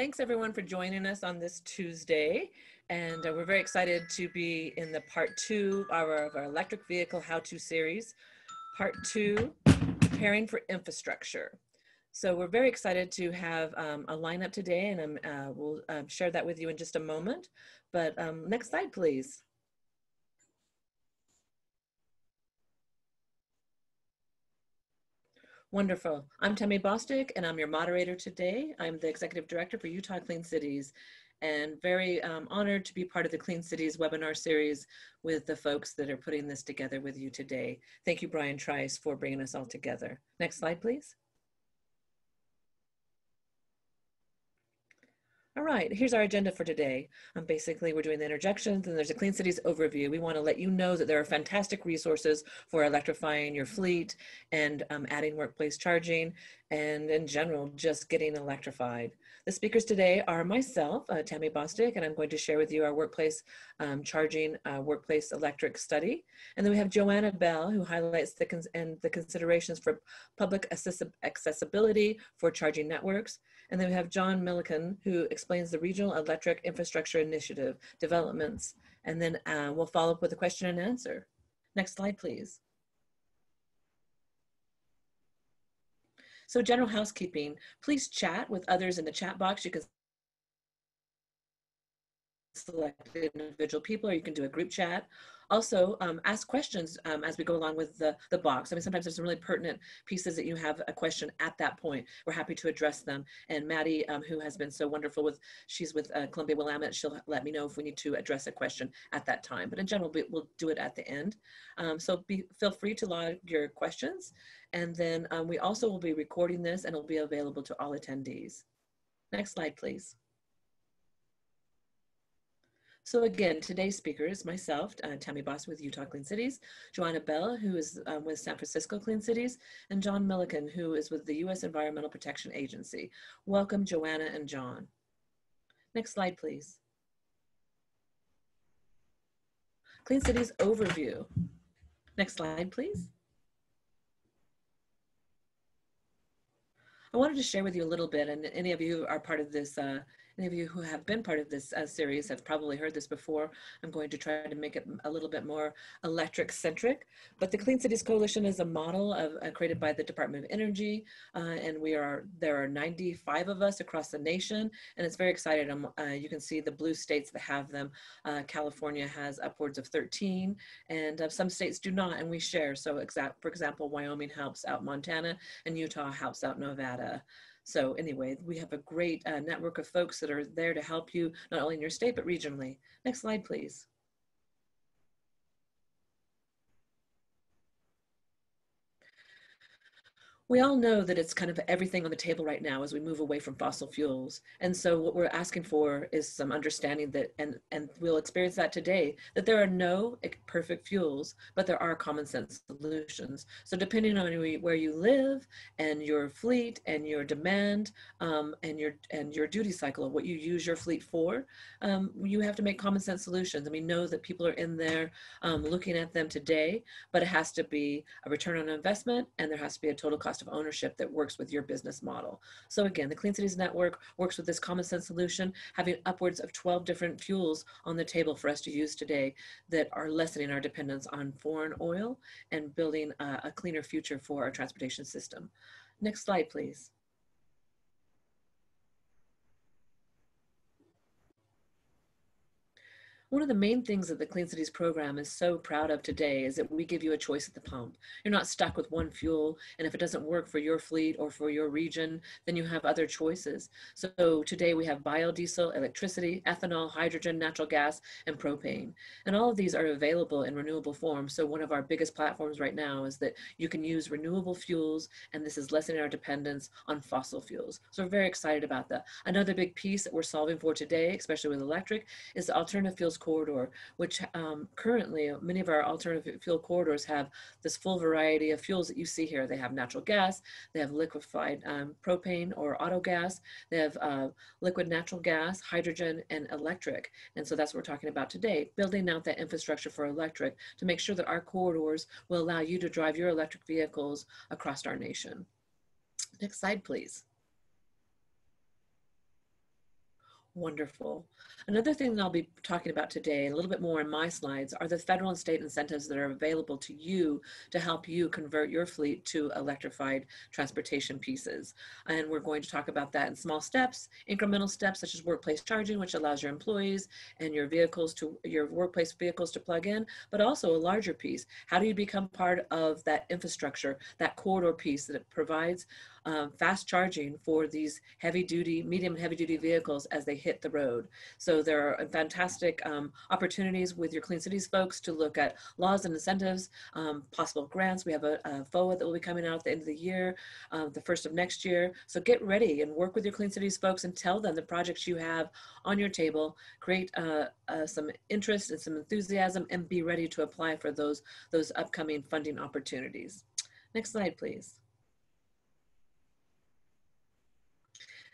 Thanks everyone for joining us on this Tuesday. And uh, we're very excited to be in the part two of our, of our electric vehicle how-to series. Part two, preparing for infrastructure. So we're very excited to have um, a lineup today and um, uh, we'll uh, share that with you in just a moment. But um, next slide, please. Wonderful. I'm Tammie Bostick, and I'm your moderator today. I'm the Executive Director for Utah Clean Cities, and very um, honored to be part of the Clean Cities webinar series with the folks that are putting this together with you today. Thank you, Brian Trice, for bringing us all together. Next slide, please. All right, here's our agenda for today. Um, basically, we're doing the interjections and there's a Clean Cities overview. We want to let you know that there are fantastic resources for electrifying your fleet and um, adding workplace charging and in general, just getting electrified. The speakers today are myself, uh, Tammie Bostick, and I'm going to share with you our workplace um, charging uh, workplace electric study. And then we have Joanna Bell, who highlights the, and the considerations for public accessibility for charging networks. And then we have John Mikulin, who explains the Regional Electric Infrastructure Initiative developments. And then uh, we'll follow up with a question and answer. Next slide, please. So general housekeeping, please chat with others in the chat box. You can select individual people or you can do a group chat also um, ask questions um, as we go along with the, the box. I mean, sometimes there's some really pertinent pieces that you have a question at that point. We're happy to address them. And Maddie, um, who has been so wonderful with, she's with uh, Columbia Willamette, she'll let me know if we need to address a question at that time. But in general, we'll do it at the end. Um, so be, feel free to log your questions. And then um, we also will be recording this and it'll be available to all attendees. Next slide, please. So again, today's speakers, myself, uh, Tammie Boss with Utah Clean Cities, Joanna Bell, who is um, with San Francisco Clean Cities, and John Mikulin, who is with the U.S. Environmental Protection Agency. Welcome, Joanna and John. Next slide, please. Clean Cities overview. Next slide, please. I wanted to share with you a little bit, and any of you who are part of this uh, any of you who have been part of this uh, series have probably heard this before. I'm going to try to make it a little bit more electric centric, but the Clean Cities Coalition is a model of, uh, created by the Department of Energy, uh, and we are there are 95 of us across the nation, and it's very exciting. Um, you can see the blue states that have them. Uh, California has upwards of 13, and some states do not, and we share. So, exact, for example, Wyoming helps out Montana, and Utah helps out Nevada. So anyway, we have a great uh, network of folks that are there to help you, not only in your state, but regionally. Next slide, please. We all know that it's kind of everything on the table right now as we move away from fossil fuels. And so what we're asking for is some understanding that, and, and we'll experience that today, that there are no perfect fuels, but there are common sense solutions. So depending on where you live and your fleet and your demand um, and your and your duty cycle of what you use your fleet for, um, you have to make common sense solutions. And we know that people are in there um, looking at them today, but it has to be a return on investment and there has to be a total cost cost of ownership that works with your business model. So again, the Clean Cities Network works with this common sense solution, having upwards of 12 different fuels on the table for us to use today that are lessening our dependence on foreign oil and building a, a cleaner future for our transportation system. Next slide, please. One of the main things that the Clean Cities program is so proud of today is that we give you a choice at the pump. You're not stuck with one fuel, and if it doesn't work for your fleet or for your region, then you have other choices. So today we have biodiesel, electricity, ethanol, hydrogen, natural gas, and propane. And all of these are available in renewable form. So one of our biggest platforms right now is that you can use renewable fuels, and this is lessening our dependence on fossil fuels. So we're very excited about that. Another big piece that we're solving for today, especially with electric, is the alternative fuels corridor, which um, currently many of our alternative fuel corridors have this full variety of fuels that you see here. They have natural gas, they have liquefied um, propane or auto gas, they have uh, liquid natural gas, hydrogen, and electric. And so that's what we're talking about today, building out that infrastructure for electric to make sure that our corridors will allow you to drive your electric vehicles across our nation. Next slide, please. Wonderful. Another thing that I'll be talking about today, a little bit more in my slides, are the federal and state incentives that are available to you to help you convert your fleet to electrified transportation pieces. And we're going to talk about that in small steps, incremental steps such as workplace charging, which allows your employees and your vehicles to your workplace vehicles to plug in, but also a larger piece. How do you become part of that infrastructure, that corridor piece that it provides um, fast charging for these heavy duty, medium and heavy duty vehicles as they hit the road. So there are fantastic um, opportunities with your Clean Cities folks to look at laws and incentives, um, possible grants. We have a, a, FOA that will be coming out at the end of the year, uh, the first of next year. So get ready and work with your Clean Cities folks and tell them the projects you have on your table, create uh, uh, some interest and some enthusiasm and be ready to apply for those, those upcoming funding opportunities. Next slide, please.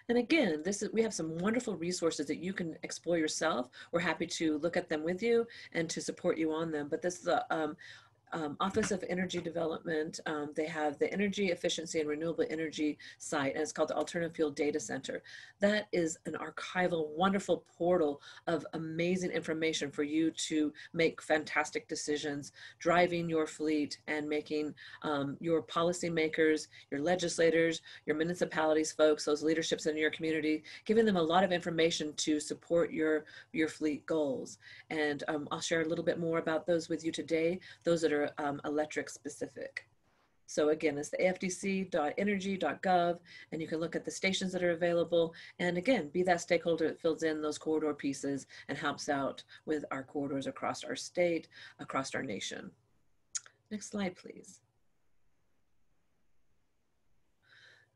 And again, this is, we have some wonderful resources that you can explore yourself. We're happy to look at them with you and to support you on them. But this is a, um, um, Office of Energy Development. Um, they have the Energy Efficiency and Renewable Energy site, and it's called the Alternative Fuel Data Center. That is an archival, wonderful portal of amazing information for you to make fantastic decisions, driving your fleet and making um, your policymakers, your legislators, your municipalities folks, those leaderships in your community, giving them a lot of information to support your, your fleet goals. And um, I'll share a little bit more about those with you today, those that are um, electric specific. So again, it's the afdc.energy.gov, and you can look at the stations that are available. And again, be that stakeholder that fills in those corridor pieces and helps out with our corridors across our state, across our nation. Next slide, please.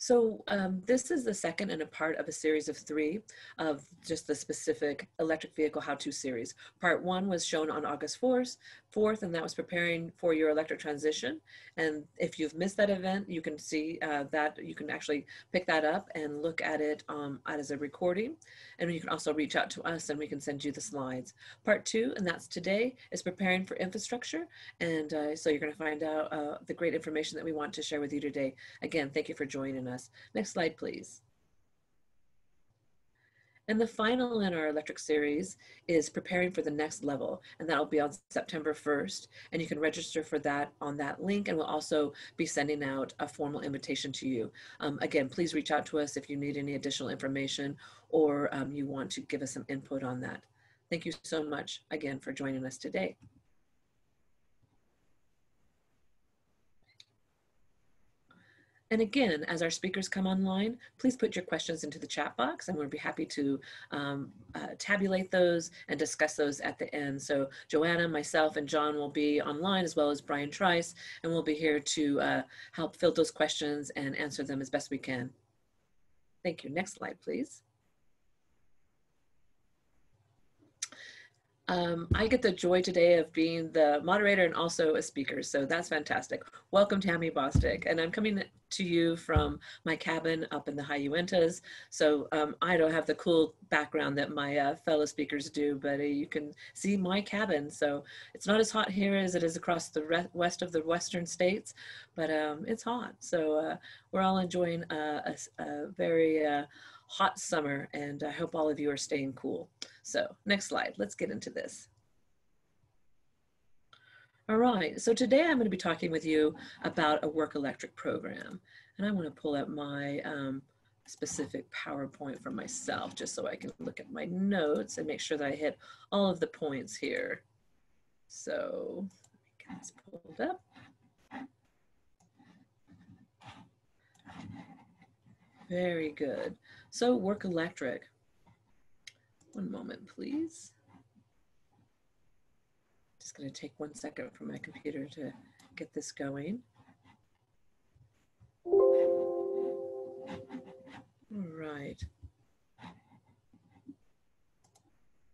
So um, this is the second and a part of a series of three of just the specific electric vehicle how-to series. Part one was shown on August 4th, 4th, and that was preparing for your electric transition. And if you've missed that event, you can see uh, that you can actually pick that up and look at it um, as a recording. And you can also reach out to us and we can send you the slides. Part two, and that's today, is preparing for infrastructure. And uh, so you're gonna find out uh, the great information that we want to share with you today. Again, thank you for joining us. Next slide, please. And the final in our electric series is preparing for the next level, and that'll be on September 1st. And you can register for that on that link, and we'll also be sending out a formal invitation to you. Um, again, please reach out to us if you need any additional information or um, you want to give us some input on that. Thank you so much again for joining us today. And again, as our speakers come online, please put your questions into the chat box and we'll be happy to um, uh, tabulate those and discuss those at the end. So Joanna, myself, and John will be online as well as Brian Trice, and we'll be here to uh, help fill those questions and answer them as best we can. Thank you. Next slide, please. Um, I get the joy today of being the moderator and also a speaker, so that's fantastic. Welcome, Tammie Bostick, and I'm coming to you from my cabin up in the High Uintas. So um, I don't have the cool background that my uh, fellow speakers do, but uh, you can see my cabin. So it's not as hot here as it is across the west of the western states, but um, it's hot. So uh, we're all enjoying a, a, a very uh, hot summer, and I hope all of you are staying cool. So next slide, let's get into this. All right, so today I'm going to be talking with you about a work electric program. And I want to pull up my um, specific PowerPoint for myself just so I can look at my notes and make sure that I hit all of the points here. So let me get this pulled up. Very good. So work electric. One moment, please. Just going to take one second for my computer to get this going. All right.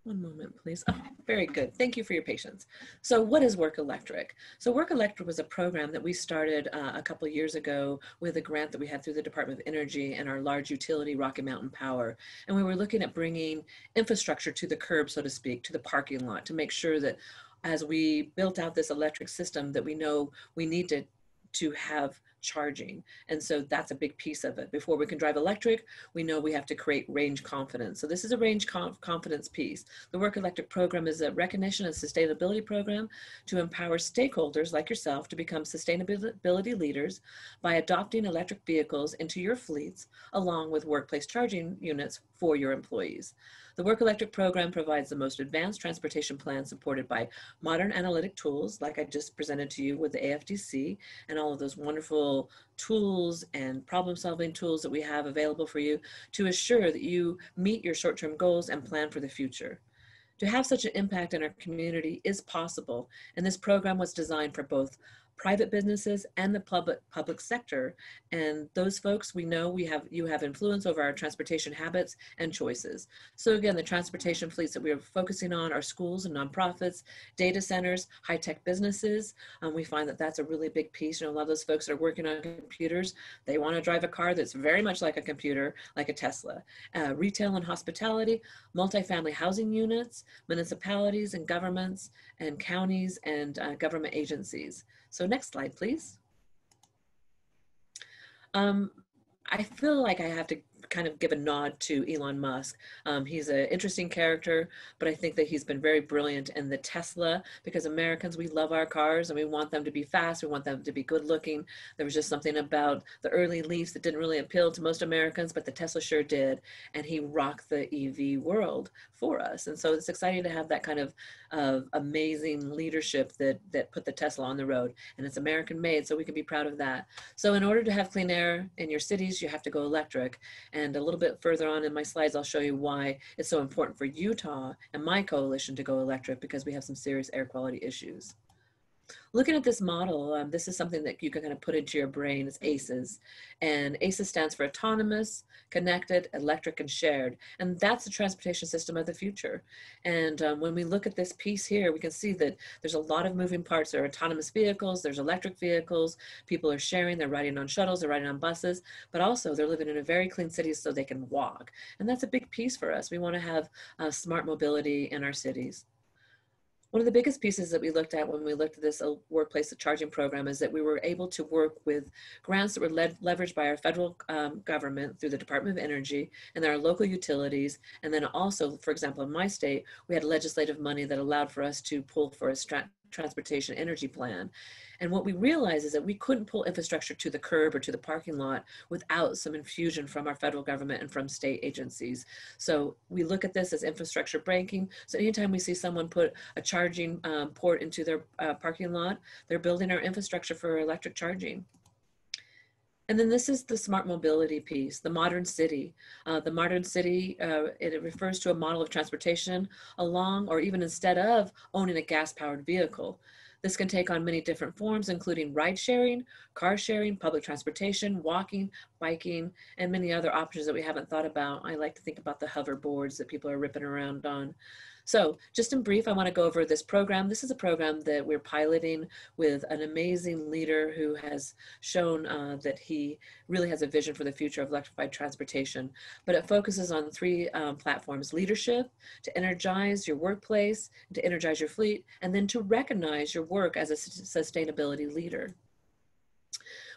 One moment, please. Oh, very good. Thank you for your patience. So what is Work Electric? So Work Electric was a program that we started uh, a couple years ago with a grant that we had through the Department of Energy and our large utility, Rocky Mountain Power. And we were looking at bringing infrastructure to the curb, so to speak, to the parking lot to make sure that as we built out this electric system that we know we need to, to have charging. And so that's a big piece of it. Before we can drive electric, we know we have to create range confidence. So this is a range conf confidence piece. The Work Electric program is a recognition and sustainability program to empower stakeholders like yourself to become sustainability leaders by adopting electric vehicles into your fleets along with workplace charging units for your employees. The Work Electric program provides the most advanced transportation plan supported by modern analytic tools, like I just presented to you with the AFDC and all of those wonderful tools and problem solving tools that we have available for you to assure that you meet your short-term goals and plan for the future. To have such an impact in our community is possible, and this program was designed for both private businesses and the public public sector. And those folks we know we have you have influence over our transportation habits and choices. So again the transportation fleets that we are focusing on are schools and nonprofits data centers high-tech businesses. Um, we find that that's a really big piece. You know a lot of those folks are working on computers they want to drive a car that's very much like a computer like a tesla. Uh, retail and hospitality multifamily housing units municipalities and governments and counties and uh, government agencies so next slide, please. Um, I feel like I have to kind of give a nod to Elon Musk. Um, he's an interesting character, but I think that he's been very brilliant in the Tesla because Americans, we love our cars and we want them to be fast. We want them to be good looking. There was just something about the early Leafs that didn't really appeal to most Americans, but the Tesla sure did. And he rocked the EV world for us. And so it's exciting to have that kind of, of amazing leadership that, that put the Tesla on the road. And it's American made, so we can be proud of that. So in order to have clean air in your cities, you have to go electric. And a little bit further on in my slides, I'll show you why it's so important for Utah and my coalition to go electric because we have some serious air quality issues. Looking at this model, um, this is something that you can kind of put into your brain. It's ACEs. And ACEs stands for autonomous, connected, electric, and shared. And that's the transportation system of the future. And um, when we look at this piece here, we can see that there's a lot of moving parts. There are autonomous vehicles, there's electric vehicles, people are sharing, they're riding on shuttles, they're riding on buses, but also they're living in a very clean city so they can walk. And that's a big piece for us. We want to have uh, smart mobility in our cities. One of the biggest pieces that we looked at when we looked at this uh, workplace charging program is that we were able to work with grants that were led, leveraged by our federal um, government through the Department of Energy and our local utilities. And then also, for example, in my state, we had legislative money that allowed for us to pull for a transportation energy plan. And what we realized is that we couldn't pull infrastructure to the curb or to the parking lot without some infusion from our federal government and from state agencies. So we look at this as infrastructure banking. So anytime we see someone put a charging um, port into their uh, parking lot, they're building our infrastructure for electric charging. And then this is the smart mobility piece, the modern city. Uh, the modern city, uh, it refers to a model of transportation along or even instead of owning a gas powered vehicle. This can take on many different forms, including ride sharing, car sharing, public transportation, walking, biking, and many other options that we haven't thought about. I like to think about the hoverboards that people are ripping around on. So just in brief, I wanna go over this program. This is a program that we're piloting with an amazing leader who has shown uh, that he really has a vision for the future of electrified transportation. But it focuses on three um, platforms, leadership, to energize your workplace, to energize your fleet, and then to recognize your work as a sustainability leader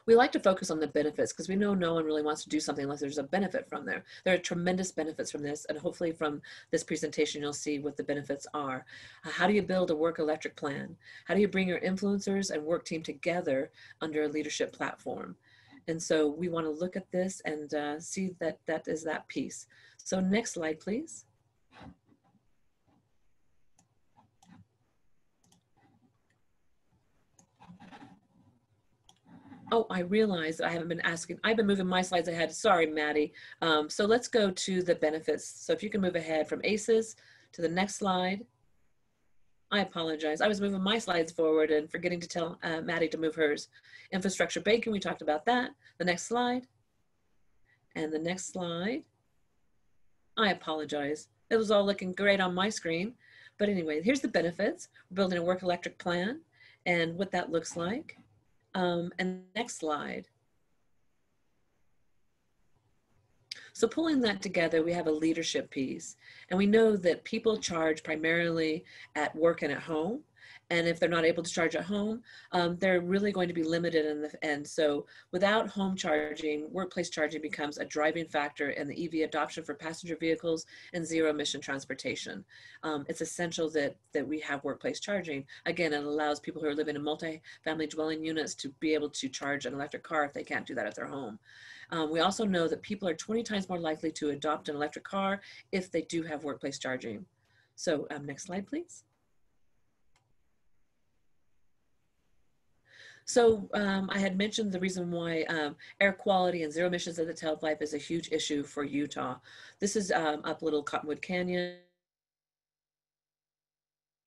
we like to focus on the benefits because we know no one really wants to do something unless there's a benefit from there. There are tremendous benefits from this, and hopefully from this presentation, you'll see what the benefits are. How do you build a work electric plan? How do you bring your influencers and work team together under a leadership platform? And so we want to look at this and uh, see that that is that piece. So next slide, please. Oh, I realize I haven't been asking. I've been moving my slides ahead. Sorry, Maddie. Um, so let's go to the benefits. So if you can move ahead from ACEs to the next slide. I apologize. I was moving my slides forward and forgetting to tell uh, Maddie to move hers. Infrastructure banking, we talked about that. The next slide. And the next slide. I apologize. It was all looking great on my screen. But anyway, here's the benefits. We're building a work electric plan and what that looks like. Um, and next slide. So pulling that together, we have a leadership piece. And we know that people charge primarily at work and at home. And if they're not able to charge at home, um, they're really going to be limited in the end. So without home charging, workplace charging becomes a driving factor in the EV adoption for passenger vehicles and zero emission transportation. Um, it's essential that, that we have workplace charging. Again, it allows people who are living in multi-family dwelling units to be able to charge an electric car if they can't do that at their home. Um, we also know that people are 20 times more likely to adopt an electric car if they do have workplace charging. So um, next slide, please. So um, I had mentioned the reason why um, air quality and zero emissions at the tailpipe is a huge issue for Utah. This is um, up Little Cottonwood Canyon.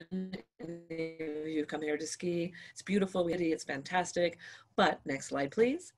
You've come here to ski. It's beautiful, it's fantastic. But next slide, please.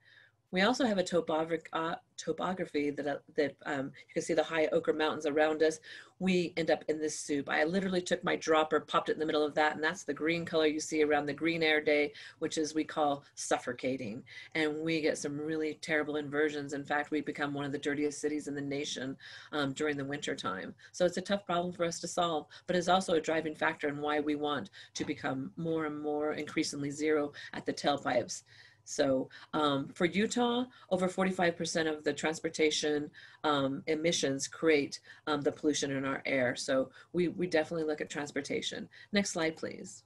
We also have a uh, topography that, uh, that um, you can see the high ochre mountains around us. We end up in this soup. I literally took my dropper, popped it in the middle of that, and that's the green color you see around the green air day, which is we call suffocating. And we get some really terrible inversions. In fact, we become one of the dirtiest cities in the nation um, during the winter time. So it's a tough problem for us to solve, but it's also a driving factor in why we want to become more and more increasingly zero at the tailpipes. So um, for Utah, over 45% of the transportation um, emissions create um, the pollution in our air. So we, we definitely look at transportation. Next slide, please.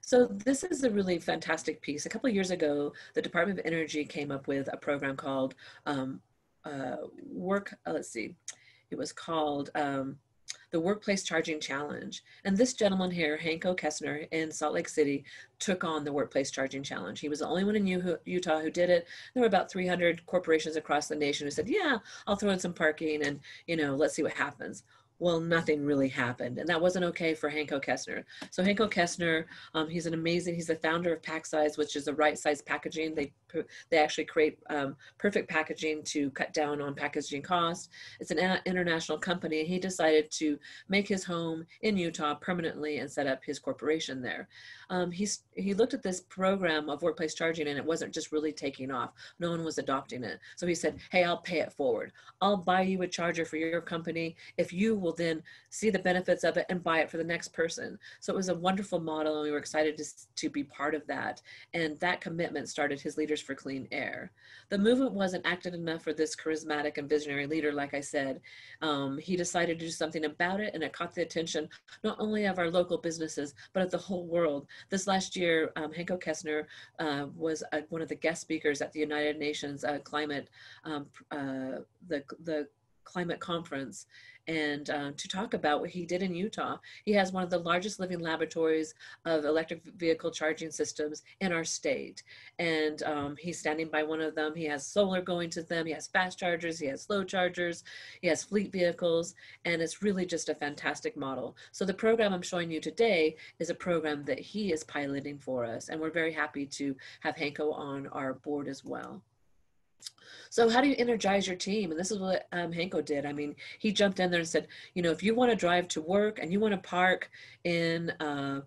So this is a really fantastic piece. A couple years ago, the Department of Energy came up with a program called um, uh, Work, uh, let's see, it was called um, the Workplace Charging Challenge. And this gentleman here, Hanko Kiessner in Salt Lake City, took on the Workplace Charging Challenge. He was the only one in Utah who did it. There were about 300 corporations across the nation who said, yeah, I'll throw in some parking and, you know, let's see what happens well, nothing really happened. And that wasn't okay for Hanko Kiessner. So Hanko Kiessner, um, he's an amazing, he's the founder of Packsize, which is the right size packaging. They, they actually create um, perfect packaging to cut down on packaging costs. It's an international company. And he decided to make his home in Utah permanently and set up his corporation there. Um, he's, he looked at this program of workplace charging and it wasn't just really taking off. No one was adopting it. So he said, hey, I'll pay it forward. I'll buy you a charger for your company if you will then see the benefits of it and buy it for the next person. So it was a wonderful model and we were excited to, to be part of that. And that commitment started his Leaders for Clean Air. The movement wasn't active enough for this charismatic and visionary leader, like I said. Um, he decided to do something about it and it caught the attention not only of our local businesses, but of the whole world. This last year, um, Hanko Kiessner uh, was one of the guest speakers at the United Nations uh, climate, um, uh, the, the climate conference and uh, to talk about what he did in Utah. He has one of the largest living laboratories of electric vehicle charging systems in our state. And um, he's standing by one of them. He has solar going to them. He has fast chargers. He has slow chargers. He has fleet vehicles. And it's really just a fantastic model. So the program I'm showing you today is a program that he is piloting for us. And we're very happy to have Hanko on our board as well. So how do you energize your team? And this is what um, Hanko did. I mean, he jumped in there and said, you know, if you want to drive to work and you want to park in, uh,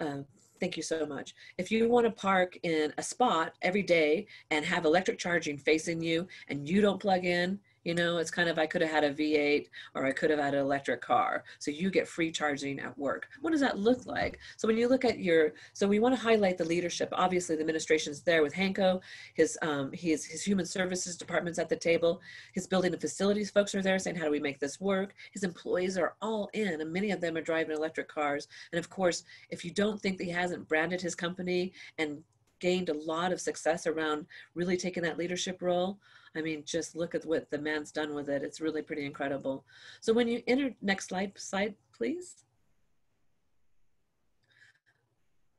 uh, thank you so much. If you want to park in a spot every day and have electric charging facing you and you don't plug in, you know, it's kind of, I could have had a V8 or I could have had an electric car. So you get free charging at work. What does that look like? So when you look at your, so we want to highlight the leadership. Obviously the administration's there with Hanko, his, um, his, his human services department's at the table. His building and facilities folks are there saying, how do we make this work? His employees are all in and many of them are driving electric cars. And of course, if you don't think that he hasn't branded his company and gained a lot of success around really taking that leadership role, I mean, just look at what the man's done with it. It's really pretty incredible. So when you enter, next slide, slide, please.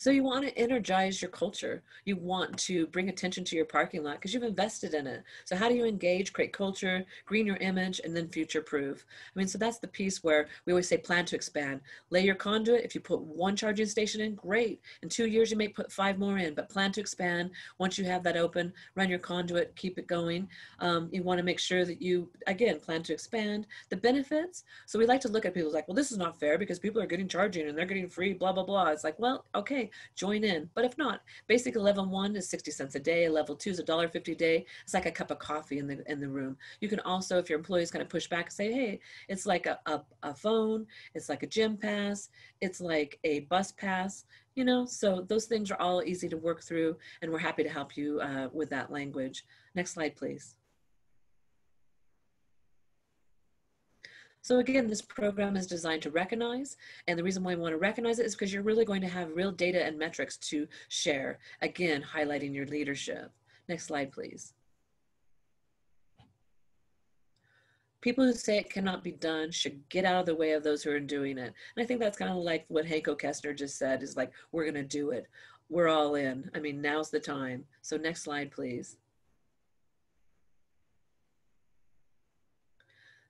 So you want to energize your culture. You want to bring attention to your parking lot because you've invested in it. So how do you engage, create culture, green your image, and then future proof? I mean, so that's the piece where we always say plan to expand. Lay your conduit. If you put one charging station in, great. In two years, you may put five more in, but plan to expand. Once you have that open, run your conduit, keep it going. Um, you want to make sure that you, again, plan to expand. The benefits. So we like to look at people like, well, this is not fair because people are getting charging and they're getting free, blah, blah, blah. It's like, well, okay, join in. But if not, basic level one is 60 cents a day. Level two is a dollar fifty a day. It's like a cup of coffee in the in the room. You can also, if your employees kind of push back and say, hey, it's like a, a, a phone, it's like a gym pass, it's like a bus pass, you know, so those things are all easy to work through and we're happy to help you uh, with that language. Next slide, please. So again, this program is designed to recognize, and the reason why we want to recognize it is because you're really going to have real data and metrics to share, again, highlighting your leadership. Next slide, please. People who say it cannot be done should get out of the way of those who are doing it. And I think that's kind of like what Hanko Kiessner just said is like, we're going to do it. We're all in. I mean, now's the time. So next slide, please.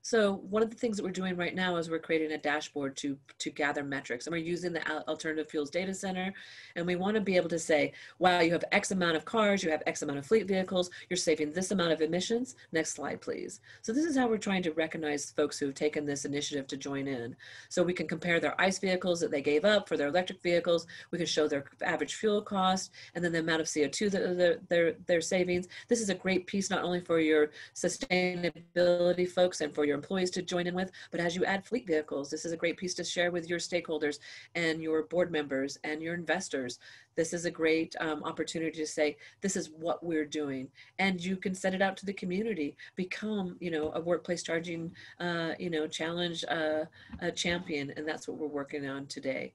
So one of the things that we're doing right now is we're creating a dashboard to, to gather metrics and we're using the Alternative Fuels Data Center. And we wanna be able to say, wow, you have X amount of cars, you have X amount of fleet vehicles, you're saving this amount of emissions. Next slide, please. So this is how we're trying to recognize folks who have taken this initiative to join in. So we can compare their ICE vehicles that they gave up for their electric vehicles. We can show their average fuel cost and then the amount of CO2 that they're, their savings. This is a great piece, not only for your sustainability folks and for your your employees to join in with. But as you add fleet vehicles, this is a great piece to share with your stakeholders and your board members and your investors. This is a great um, opportunity to say, this is what we're doing. And you can send it out to the community, become, you know, a workplace charging, uh, you know, challenge uh, a champion. And that's what we're working on today.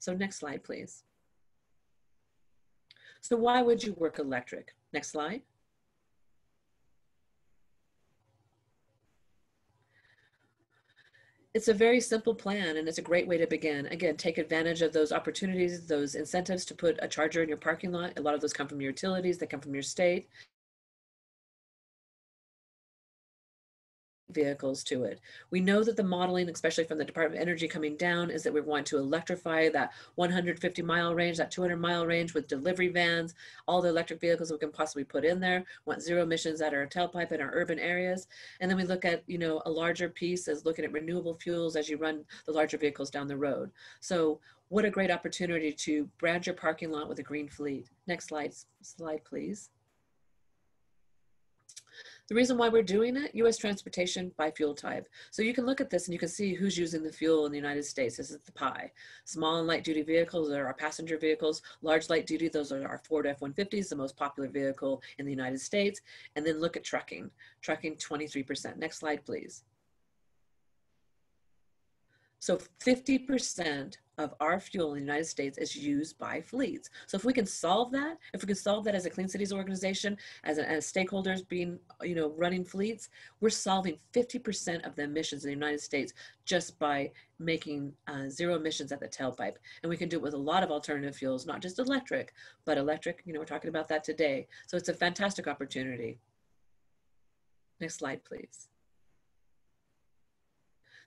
So next slide, please. So why would you work electric? Next slide. It's a very simple plan and it's a great way to begin. Again, take advantage of those opportunities, those incentives to put a charger in your parking lot. A lot of those come from your utilities, they come from your state. Vehicles to it. We know that the modeling, especially from the Department of Energy coming down, is that we want to electrify that 150 mile range, that 200 mile range with delivery vans, all the electric vehicles we can possibly put in there, want zero emissions at our tailpipe in our urban areas. And then we look at, you know, a larger piece as looking at renewable fuels as you run the larger vehicles down the road. So what a great opportunity to brand your parking lot with a green fleet. Next slide, slide please. The reason why we're doing it, US transportation by fuel type. So you can look at this and you can see who's using the fuel in the United States. This is the pie. Small and light duty vehicles are our passenger vehicles. Large light duty, those are our Ford F-150s, the most popular vehicle in the United States. And then look at trucking. Trucking 23%. Next slide, please. So 50% of our fuel in the United States is used by fleets. So if we can solve that, if we can solve that as a Clean Cities organization, as, a, as stakeholders being, you know, running fleets, we're solving 50% of the emissions in the United States just by making uh, zero emissions at the tailpipe. And we can do it with a lot of alternative fuels, not just electric, but electric, you know, we're talking about that today. So it's a fantastic opportunity. Next slide, please.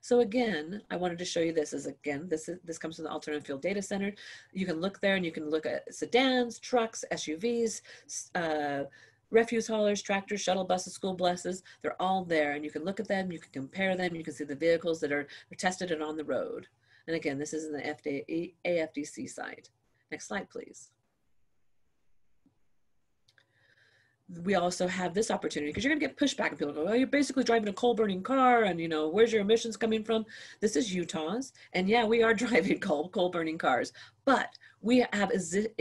So again, I wanted to show you this as again, this is, this comes from the Alternative Fuel Data Center. You can look there and you can look at sedans, trucks, SUVs, uh, refuse haulers, tractors, shuttle buses, school buses, they're all there and you can look at them, you can compare them, you can see the vehicles that are, are tested and on the road. And again, this is in the FDA, AFDC site. Next slide, please. We also have this opportunity because you're going to get pushback and people go, oh, you're basically driving a coal burning car and, you know, where's your emissions coming from? This is Utah's. And yeah, we are driving coal, coal burning cars, but we have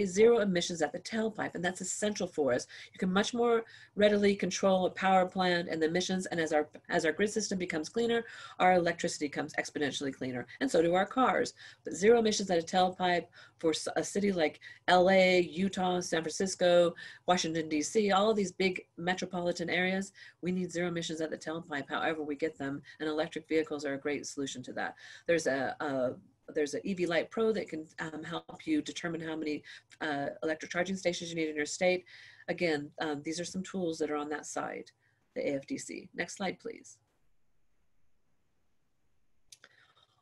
zero emissions at the tailpipe, and that's essential for us. You can much more readily control a power plant and the emissions, and as our as our grid system becomes cleaner, our electricity comes exponentially cleaner, and so do our cars. But zero emissions at a tailpipe for a city like LA, Utah, San Francisco, Washington, D.C., all of these big metropolitan areas, we need zero emissions at the tailpipe, however we get them, and electric vehicles are a great solution to that. There's a, a there's an EV Light Pro that can um, help you determine how many uh, electric charging stations you need in your state. Again, um, these are some tools that are on that side, the AFDC. Next slide, please.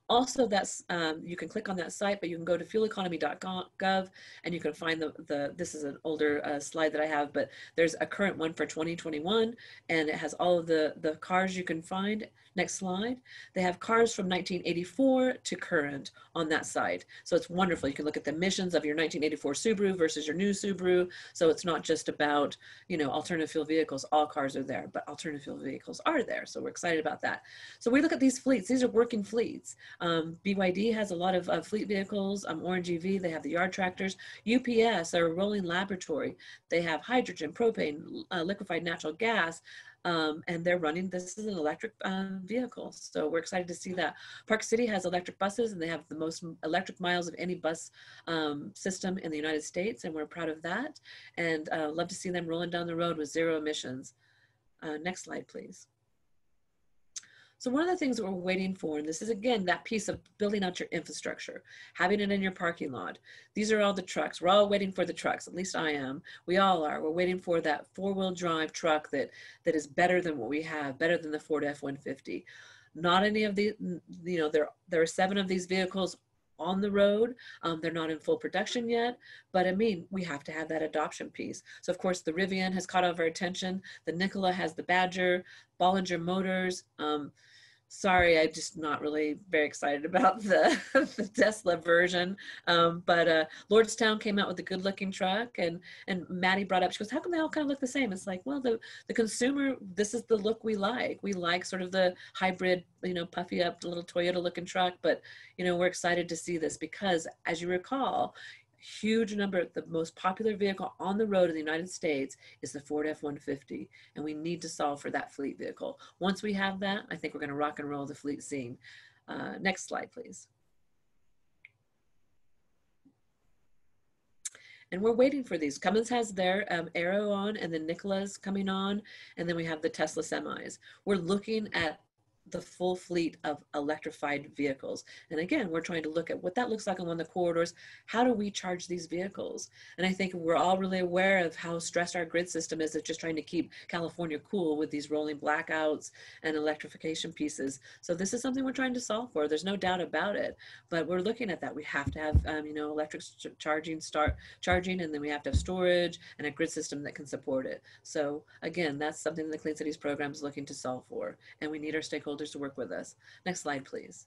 Also, that's um, you can click on that site, but you can go to fueleconomy.gov and you can find the, the this is an older uh, slide that I have, but there's a current one for 2021 and it has all of the, the cars you can find. Next slide. They have cars from 1984 to current on that site. So it's wonderful. You can look at the emissions of your 1984 Subaru versus your new Subaru. So it's not just about, you know, alternative fuel vehicles. All cars are there, but alternative fuel vehicles are there. So we're excited about that. So we look at these fleets. These are working fleets. Um, BYD has a lot of uh, fleet vehicles. Um, Orange EV, they have the yard tractors. UPS they're a rolling laboratory. They have hydrogen, propane, uh, liquefied natural gas. Um, and they're running this is an electric um, vehicle so we're excited to see that park city has electric buses and they have the most electric miles of any bus um, system in the united states and we're proud of that and uh, love to see them rolling down the road with zero emissions uh, next slide please so one of the things that we're waiting for, and this is again that piece of building out your infrastructure, having it in your parking lot. These are all the trucks. We're all waiting for the trucks. At least I am. We all are. We're waiting for that four-wheel drive truck that that is better than what we have, better than the Ford F-150. Not any of the, you know, there there are seven of these vehicles on the road. Um, they're not in full production yet, but I mean, we have to have that adoption piece. So of course the Rivian has caught our attention. The Nikola has the Badger, Bollinger Motors, um, sorry, I'm just not really very excited about the, the Tesla version. Um, but uh, Lordstown came out with a good looking truck and, and Maddie brought up, she goes, how come they all kind of look the same? It's like, well, the, the consumer, this is the look we like. We like sort of the hybrid, you know, puffy up little Toyota looking truck, but you know, we're excited to see this because as you recall, huge number, the most popular vehicle on the road in the United States is the Ford F-150, and we need to solve for that fleet vehicle. Once we have that, I think we're gonna rock and roll the fleet scene. Uh, next slide, please. And we're waiting for these. Cummins has their um, Arrow on, and then Nikola's coming on, and then we have the Tesla semis. We're looking at the full fleet of electrified vehicles. And again, we're trying to look at what that looks like on one of the corridors. How do we charge these vehicles? And I think we're all really aware of how stressed our grid system is of just trying to keep California cool with these rolling blackouts and electrification pieces. So this is something we're trying to solve for. There's no doubt about it, but we're looking at that. We have to have, um, you know, electric charging, start charging, and then we have to have storage and a grid system that can support it. So again, that's something the Clean Cities program is looking to solve for. And we need our stakeholders stakeholders to work with us. Next slide, please.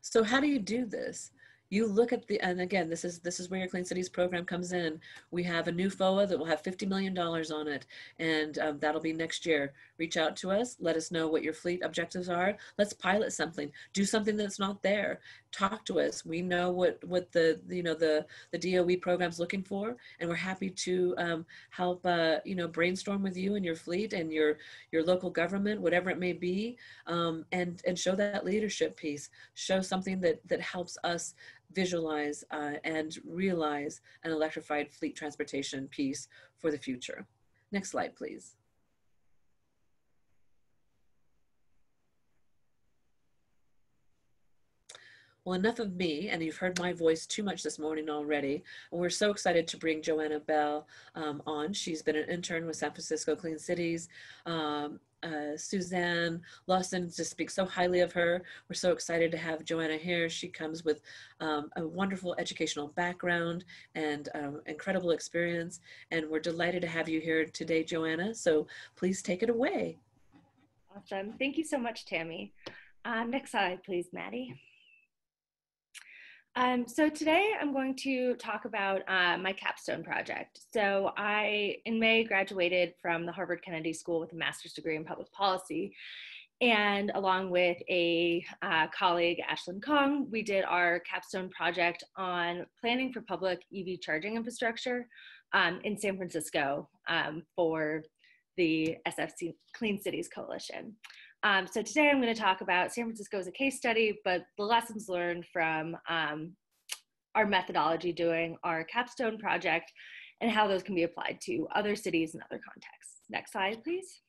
So how do you do this? You look at the and again this is this is where your clean cities program comes in. We have a new foa that will have 50 million dollars on it and um, that'll be next year. Reach out to us let us know what your fleet objectives are. Let's pilot something. Do something that's not there. Talk to us. We know what what the you know the the doe program's looking for and we're happy to um, help uh, you know brainstorm with you and your fleet and your your local government whatever it may be um, and and show that leadership piece. Show something that that helps us visualize uh, and realize an electrified fleet transportation piece for the future. Next slide, please. Well, enough of me, and you've heard my voice too much this morning already. And we're so excited to bring Joanna Bell um, on. She's been an intern with San Francisco Clean Cities um, uh, Suzanne Lawson just speaks so highly of her. We're so excited to have Joanna here. She comes with um, a wonderful educational background and um, incredible experience. And we're delighted to have you here today, Joanna. So please take it away. Awesome. Thank you so much, Tammie. Uh, next slide, please, Maddie. Um, so today I'm going to talk about uh, my capstone project. So I, in May, graduated from the Harvard Kennedy School with a master's degree in public policy. And along with a uh, colleague, Ashlyn Kong, we did our capstone project on planning for public EV charging infrastructure um, in San Francisco um, for the SFC Clean Cities Coalition. Um, so today I'm going to talk about San Francisco as a case study, but the lessons learned from um, our methodology doing our capstone project and how those can be applied to other cities and other contexts. Next slide, please.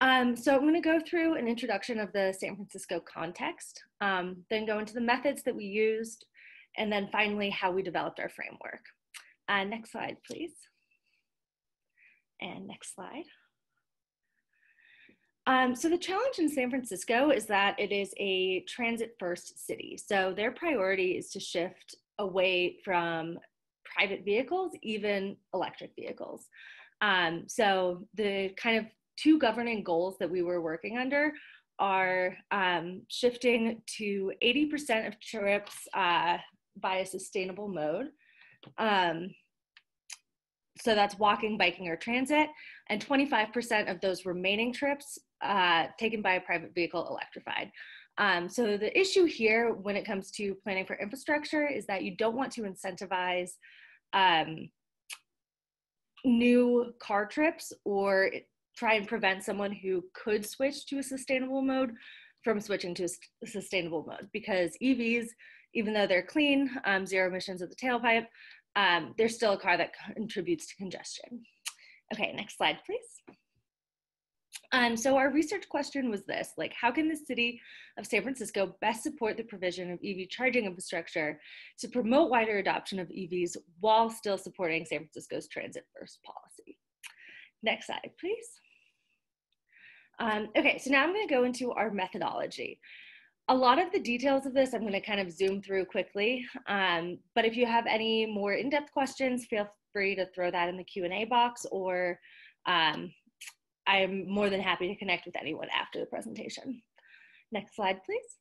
Um, so I'm going to go through an introduction of the San Francisco context, um, then go into the methods that we used, and then finally how we developed our framework. Uh, next slide, please. And next slide. Um, so the challenge in San Francisco is that it is a transit first city. So their priority is to shift away from private vehicles, even electric vehicles. Um, so the kind of two governing goals that we were working under are um, shifting to 80% of trips uh, by a sustainable mode. Um, so that's walking, biking, or transit, and 25% of those remaining trips uh, taken by a private vehicle electrified. Um, so the issue here when it comes to planning for infrastructure is that you don't want to incentivize um, new car trips or try and prevent someone who could switch to a sustainable mode from switching to a sustainable mode because EVs, even though they're clean, um, zero emissions at the tailpipe, um, they're still a car that contributes to congestion. Okay, next slide, please. Um, so our research question was this, like how can the city of San Francisco best support the provision of EV charging infrastructure to promote wider adoption of EVs while still supporting San Francisco's transit first policy? Next slide, please. Um, okay, so now I'm gonna go into our methodology. A lot of the details of this I'm gonna kind of zoom through quickly, um, but if you have any more in-depth questions, feel free to throw that in the Q&A box or um, I'm more than happy to connect with anyone after the presentation. Next slide, please.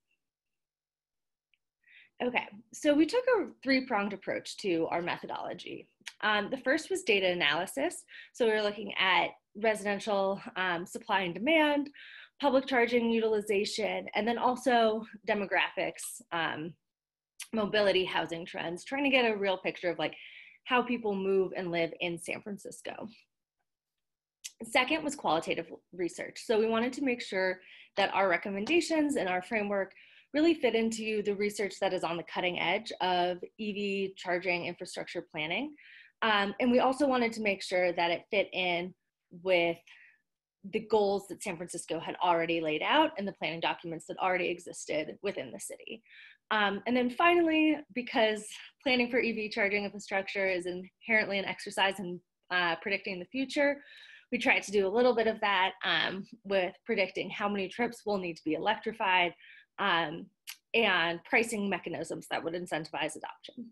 Okay, so we took a three-pronged approach to our methodology. Um, the first was data analysis. So we were looking at residential um, supply and demand, public charging utilization, and then also demographics, um, mobility, housing trends, trying to get a real picture of like how people move and live in San Francisco. Second was qualitative research. So we wanted to make sure that our recommendations and our framework really fit into the research that is on the cutting edge of EV charging infrastructure planning. Um, and we also wanted to make sure that it fit in with the goals that San Francisco had already laid out and the planning documents that already existed within the city. Um, and then finally, because planning for EV charging infrastructure is inherently an exercise in uh, predicting the future, we tried to do a little bit of that um, with predicting how many trips will need to be electrified um, and pricing mechanisms that would incentivize adoption.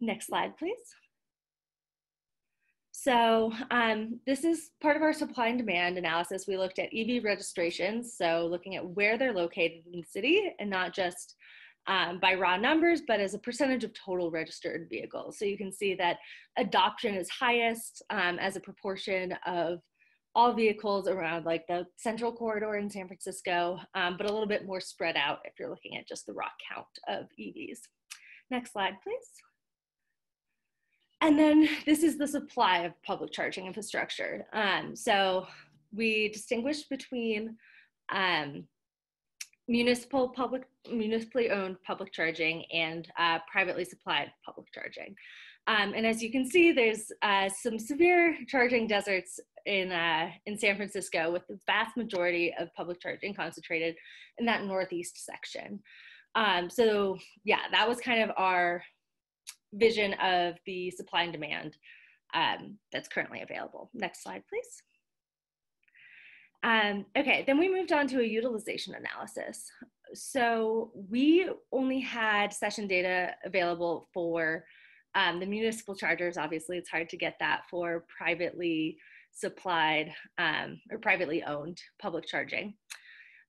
Next slide, please. So um, this is part of our supply and demand analysis. We looked at EV registrations, so looking at where they're located in the city and not just um, by raw numbers, but as a percentage of total registered vehicles. So you can see that adoption is highest um, as a proportion of all vehicles around like the central corridor in San Francisco, um, but a little bit more spread out if you're looking at just the raw count of EVs. Next slide, please. And then this is the supply of public charging infrastructure. Um, so we distinguish between um, municipal public municipally owned public charging and uh, privately supplied public charging. Um, and as you can see, there's uh, some severe charging deserts in, uh, in San Francisco with the vast majority of public charging concentrated in that northeast section. Um, so yeah, that was kind of our vision of the supply and demand um, that's currently available. Next slide, please. Um, okay, then we moved on to a utilization analysis. So we only had session data available for um, the municipal chargers. Obviously, it's hard to get that for privately supplied um, or privately owned public charging.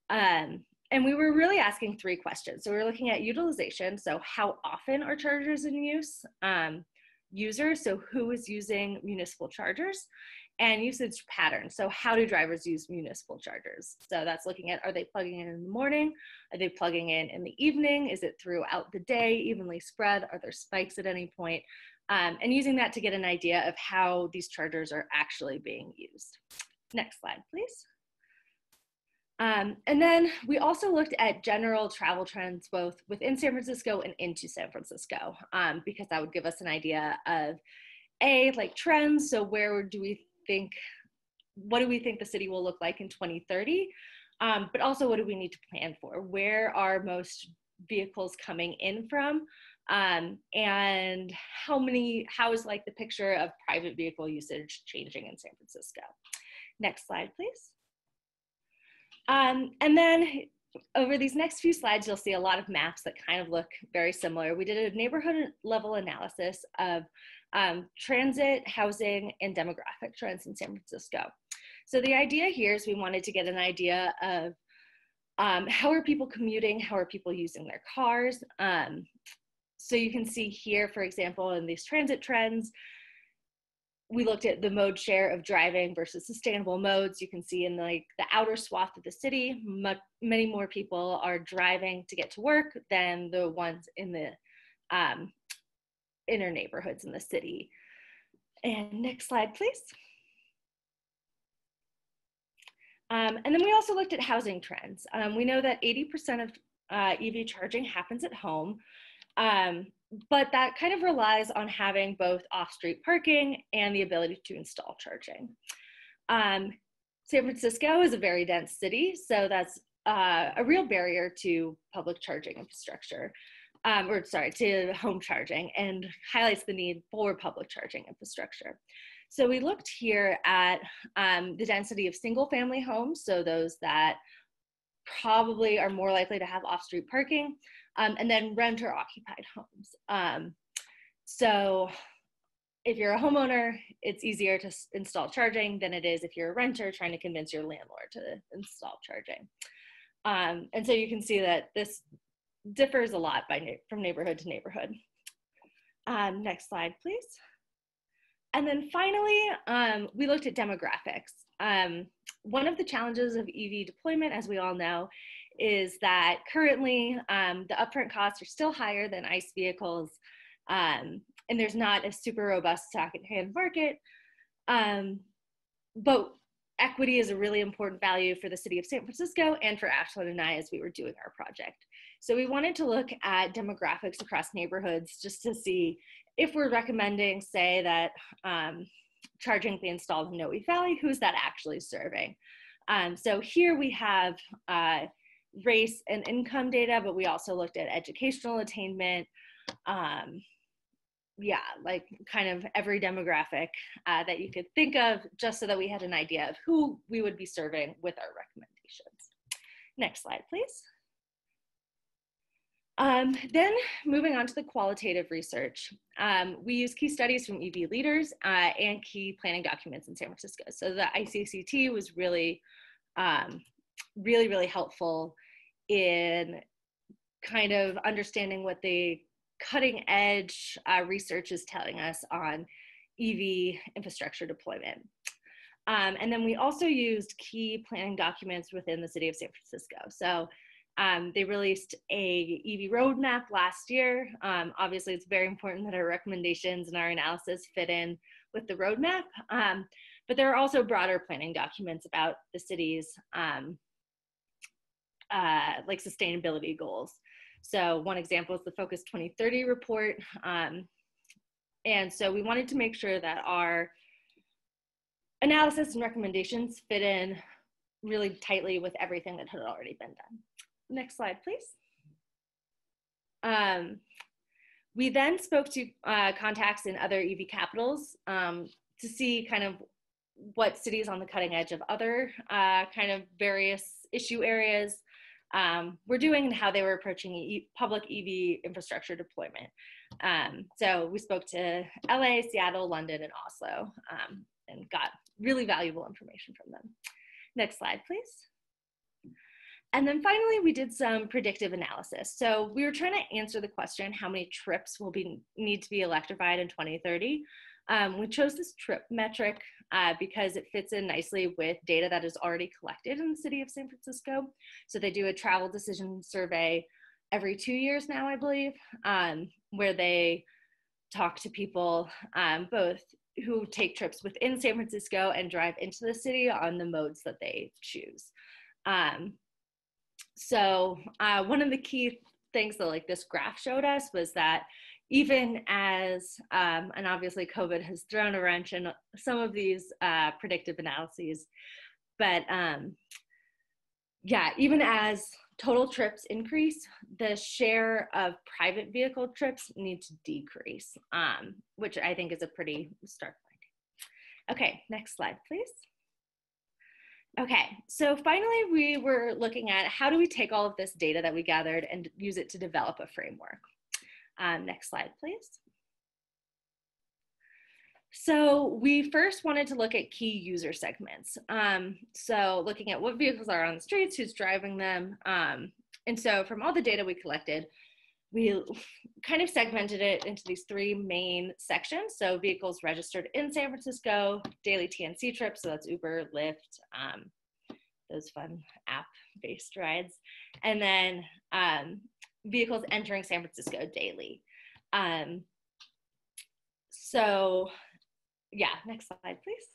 Um, and we were really asking three questions. So we were looking at utilization. So how often are chargers in use? Um, users, so who is using municipal chargers? And usage patterns. So how do drivers use municipal chargers? So that's looking at, are they plugging in in the morning? Are they plugging in in the evening? Is it throughout the day, evenly spread? Are there spikes at any point? Um, and using that to get an idea of how these chargers are actually being used. Next slide, please. Um, and then we also looked at general travel trends both within San Francisco and into San Francisco um, because that would give us an idea of a like trends. So where do we think what do we think the city will look like in 2030 um, but also what do we need to plan for? Where are most vehicles coming in from? Um, and how many how is like the picture of private vehicle usage changing in san francisco? Next slide please. Um, and then over these next few slides, you'll see a lot of maps that kind of look very similar. We did a neighborhood level analysis of um, transit, housing, and demographic trends in San Francisco. So the idea here is we wanted to get an idea of um, how are people commuting, how are people using their cars. Um, so you can see here, for example, in these transit trends, we looked at the mode share of driving versus sustainable modes. You can see in like the outer swath of the city, much, many more people are driving to get to work than the ones in the um, inner neighborhoods in the city. And next slide, please. Um, and then we also looked at housing trends. Um, we know that 80% of uh, EV charging happens at home. Um, but that kind of relies on having both off-street parking and the ability to install charging. Um, San Francisco is a very dense city, so that's uh, a real barrier to public charging infrastructure, um, or sorry, to home charging, and highlights the need for public charging infrastructure. So we looked here at um, the density of single family homes, so those that probably are more likely to have off-street parking, um, and then renter occupied homes. Um, so if you're a homeowner, it's easier to install charging than it is if you're a renter trying to convince your landlord to install charging. Um, and so you can see that this differs a lot by from neighborhood to neighborhood. Um, next slide, please. And then finally, um, we looked at demographics. Um, one of the challenges of EV deployment, as we all know, is that currently um, the upfront costs are still higher than ICE vehicles, um, and there's not a super robust second-hand market. Um, but equity is a really important value for the city of San Francisco and for Ashlyn and I as we were doing our project. So we wanted to look at demographics across neighborhoods just to see if we're recommending, say, that um, charging be installed in Noe Valley, who's that actually serving? Um, so here we have uh, race and income data, but we also looked at educational attainment. Um, yeah, like kind of every demographic uh, that you could think of, just so that we had an idea of who we would be serving with our recommendations. Next slide, please. Um, then moving on to the qualitative research, um, we use key studies from EV leaders uh, and key planning documents in San Francisco. So the ICCT was really, um, really, really helpful in kind of understanding what the cutting edge uh, research is telling us on EV infrastructure deployment. Um, and then we also used key planning documents within the city of San Francisco. So um, they released a EV roadmap last year. Um, obviously, it's very important that our recommendations and our analysis fit in with the roadmap. Um, but there are also broader planning documents about the city's um, uh, like sustainability goals. So one example is the Focus 2030 report. Um, and so we wanted to make sure that our analysis and recommendations fit in really tightly with everything that had already been done. Next slide, please. Um, we then spoke to uh, contacts in other EV capitals um, to see kind of what cities on the cutting edge of other uh, kind of various issue areas um, were doing and how they were approaching e public EV infrastructure deployment. Um, so we spoke to LA, Seattle, London, and Oslo um, and got really valuable information from them. Next slide, please. And then finally, we did some predictive analysis. So we were trying to answer the question, how many trips will be need to be electrified in 2030? Um, we chose this trip metric uh, because it fits in nicely with data that is already collected in the city of San Francisco. So they do a travel decision survey every two years now, I believe, um, where they talk to people um, both who take trips within San Francisco and drive into the city on the modes that they choose. Um, so uh, one of the key things that like this graph showed us was that even as, um, and obviously COVID has thrown a wrench in some of these uh, predictive analyses, but um, yeah, even as total trips increase, the share of private vehicle trips need to decrease, um, which I think is a pretty stark finding. Okay, next slide, please. Okay, so finally we were looking at how do we take all of this data that we gathered and use it to develop a framework. Um, next slide, please. So we first wanted to look at key user segments. Um, so looking at what vehicles are on the streets, who's driving them. Um, and so from all the data we collected, we kind of segmented it into these three main sections. So vehicles registered in San Francisco, daily TNC trips, so that's Uber, Lyft, um, those fun app-based rides, and then um, vehicles entering San Francisco daily. Um, so yeah, next slide, please.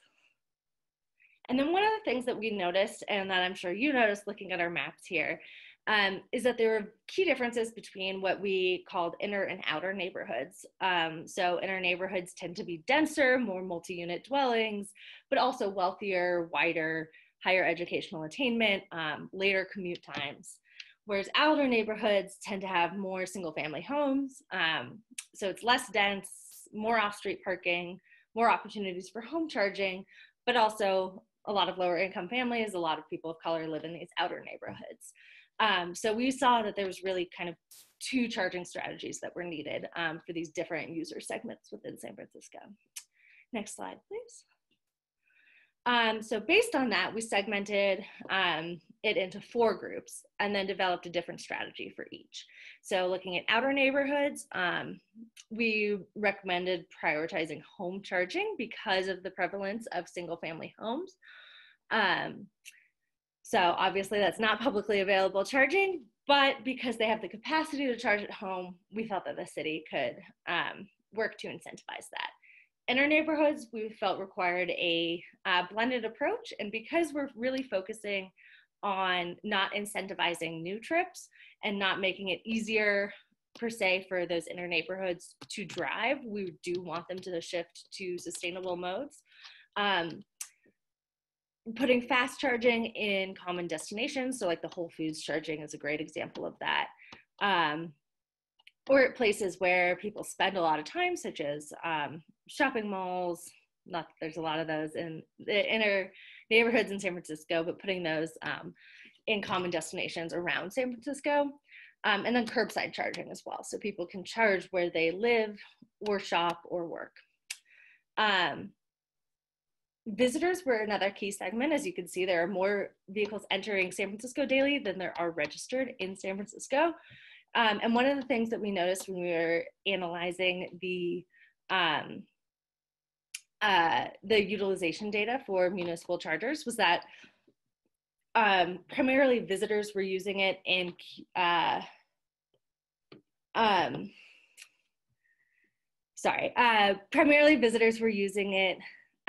And then one of the things that we noticed, and that I'm sure you noticed looking at our maps here, um, is that there are key differences between what we called inner and outer neighborhoods. Um, so inner neighborhoods tend to be denser, more multi-unit dwellings, but also wealthier, wider, higher educational attainment, um, later commute times. Whereas outer neighborhoods tend to have more single family homes. Um, so it's less dense, more off-street parking, more opportunities for home charging, but also a lot of lower income families, a lot of people of color live in these outer neighborhoods. Um, so we saw that there was really kind of two charging strategies that were needed um, for these different user segments within San Francisco. Next slide, please. Um, so based on that, we segmented um, it into four groups and then developed a different strategy for each. So looking at outer neighborhoods, um, we recommended prioritizing home charging because of the prevalence of single family homes. So obviously that's not publicly available charging, but because they have the capacity to charge at home, we felt that the city could um, work to incentivize that. In our neighborhoods, we felt required a uh, blended approach. And because we're really focusing on not incentivizing new trips and not making it easier per se for those inner neighborhoods to drive. We do want them to shift to sustainable modes. Um, putting fast charging in common destinations, so like the Whole Foods charging is a great example of that. Um, or at places where people spend a lot of time, such as um, shopping malls. Not there's a lot of those in the inner neighborhoods in San Francisco, but putting those um, in common destinations around San Francisco. Um, and then curbside charging as well. So people can charge where they live or shop or work. Um, visitors were another key segment. As you can see, there are more vehicles entering San Francisco daily than there are registered in San Francisco. Um, and one of the things that we noticed when we were analyzing the um, uh, the utilization data for municipal chargers was that um, primarily visitors were using it in uh, um, sorry, uh, primarily visitors were using it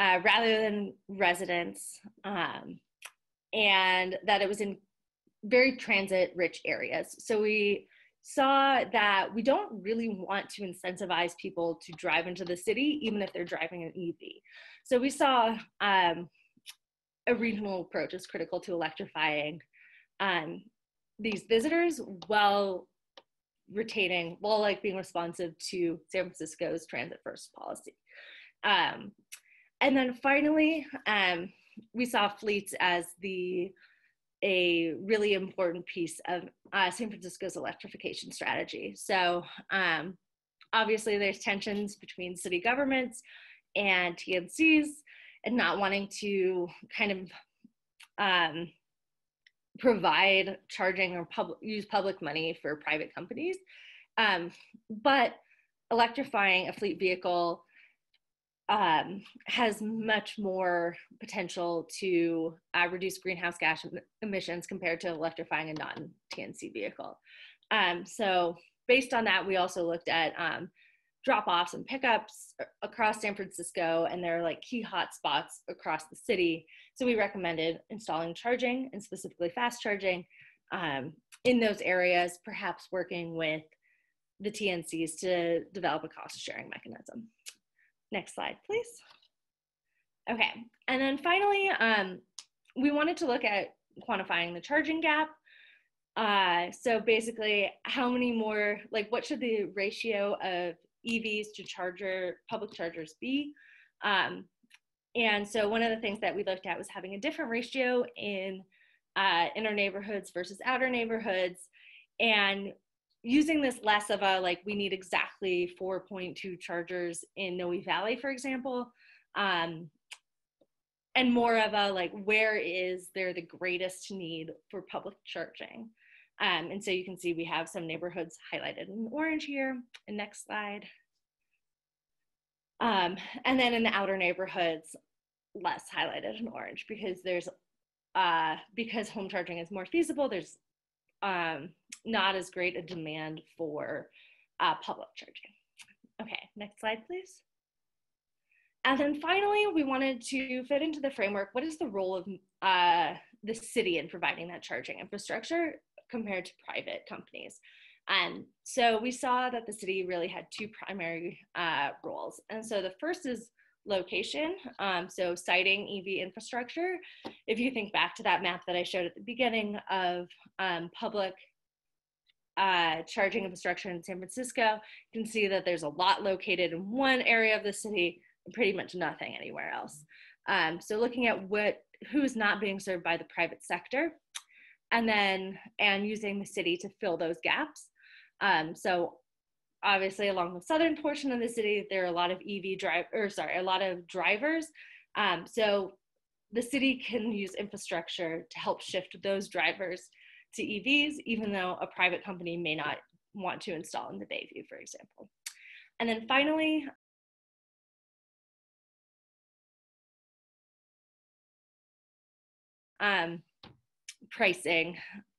uh, rather than residents, um, and that it was in very transit rich areas. So we saw that we don't really want to incentivize people to drive into the city, even if they're driving an EV. So we saw um, a regional approach is critical to electrifying um, these visitors while retaining, while like being responsive to San Francisco's transit first policy. Um, and then finally, um, we saw fleets as the a really important piece of uh, San Francisco's electrification strategy. So um, obviously there's tensions between city governments and TNCs and not wanting to kind of um, provide charging or pub- use public money for private companies. Um, but electrifying a fleet vehicle um, has much more potential to uh, reduce greenhouse gas emissions compared to electrifying a non-TNC vehicle. Um, so based on that, we also looked at um, drop-offs and pickups across San Francisco, and there are like key hotspots across the city. So we recommended installing charging and specifically fast charging um, in those areas, perhaps working with the TNCs to develop a cost sharing mechanism. Next slide, please. Okay, and then finally, um, we wanted to look at quantifying the charging gap. Uh, so basically, how many more, like what should the ratio of EVs to charger, public chargers be? Um, and so one of the things that we looked at was having a different ratio in uh, inner neighborhoods versus outer neighborhoods and using this less of a like we need exactly 4.2 chargers in Noe Valley, for example, um, and more of a like where is there the greatest need for public charging. Um, and so you can see we have some neighborhoods highlighted in orange here. And next slide. Um, and then in the outer neighborhoods, less highlighted in orange because there's uh, because home charging is more feasible. There's um, not as great a demand for uh, public charging. Okay, next slide, please. And then finally, we wanted to fit into the framework, what is the role of uh, the city in providing that charging infrastructure compared to private companies? And so we saw that the city really had two primary uh, roles. And so the first is location, um, so siting EV infrastructure. If you think back to that map that I showed at the beginning of um, public uh, charging infrastructure in San Francisco, you can see that there's a lot located in one area of the city, and pretty much nothing anywhere else. Um, so looking at what who's not being served by the private sector, and then and using the city to fill those gaps. Um, so obviously along the southern portion of the city, there are a lot of EV drive or sorry, a lot of drivers. Um, so the city can use infrastructure to help shift those drivers to EVs, even though a private company may not want to install in the Bayview, for example. And then finally, um, pricing.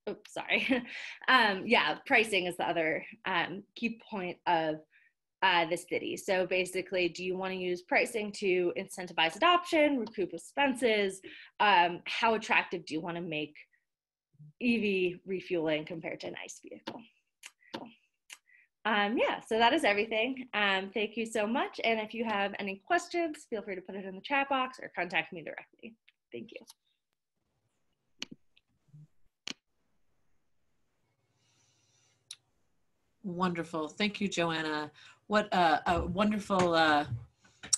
Oops, sorry. um, yeah, pricing is the other um, key point of uh, the city. So basically, do you want to use pricing to incentivize adoption, recoup expenses? Um, how attractive do you want to make EV refueling compared to an ICE vehicle. Um, yeah, so that is everything. Um, thank you so much. And if you have any questions, feel free to put it in the chat box or contact me directly. Thank you. Wonderful. Thank you, Joanna. What a, a wonderful uh,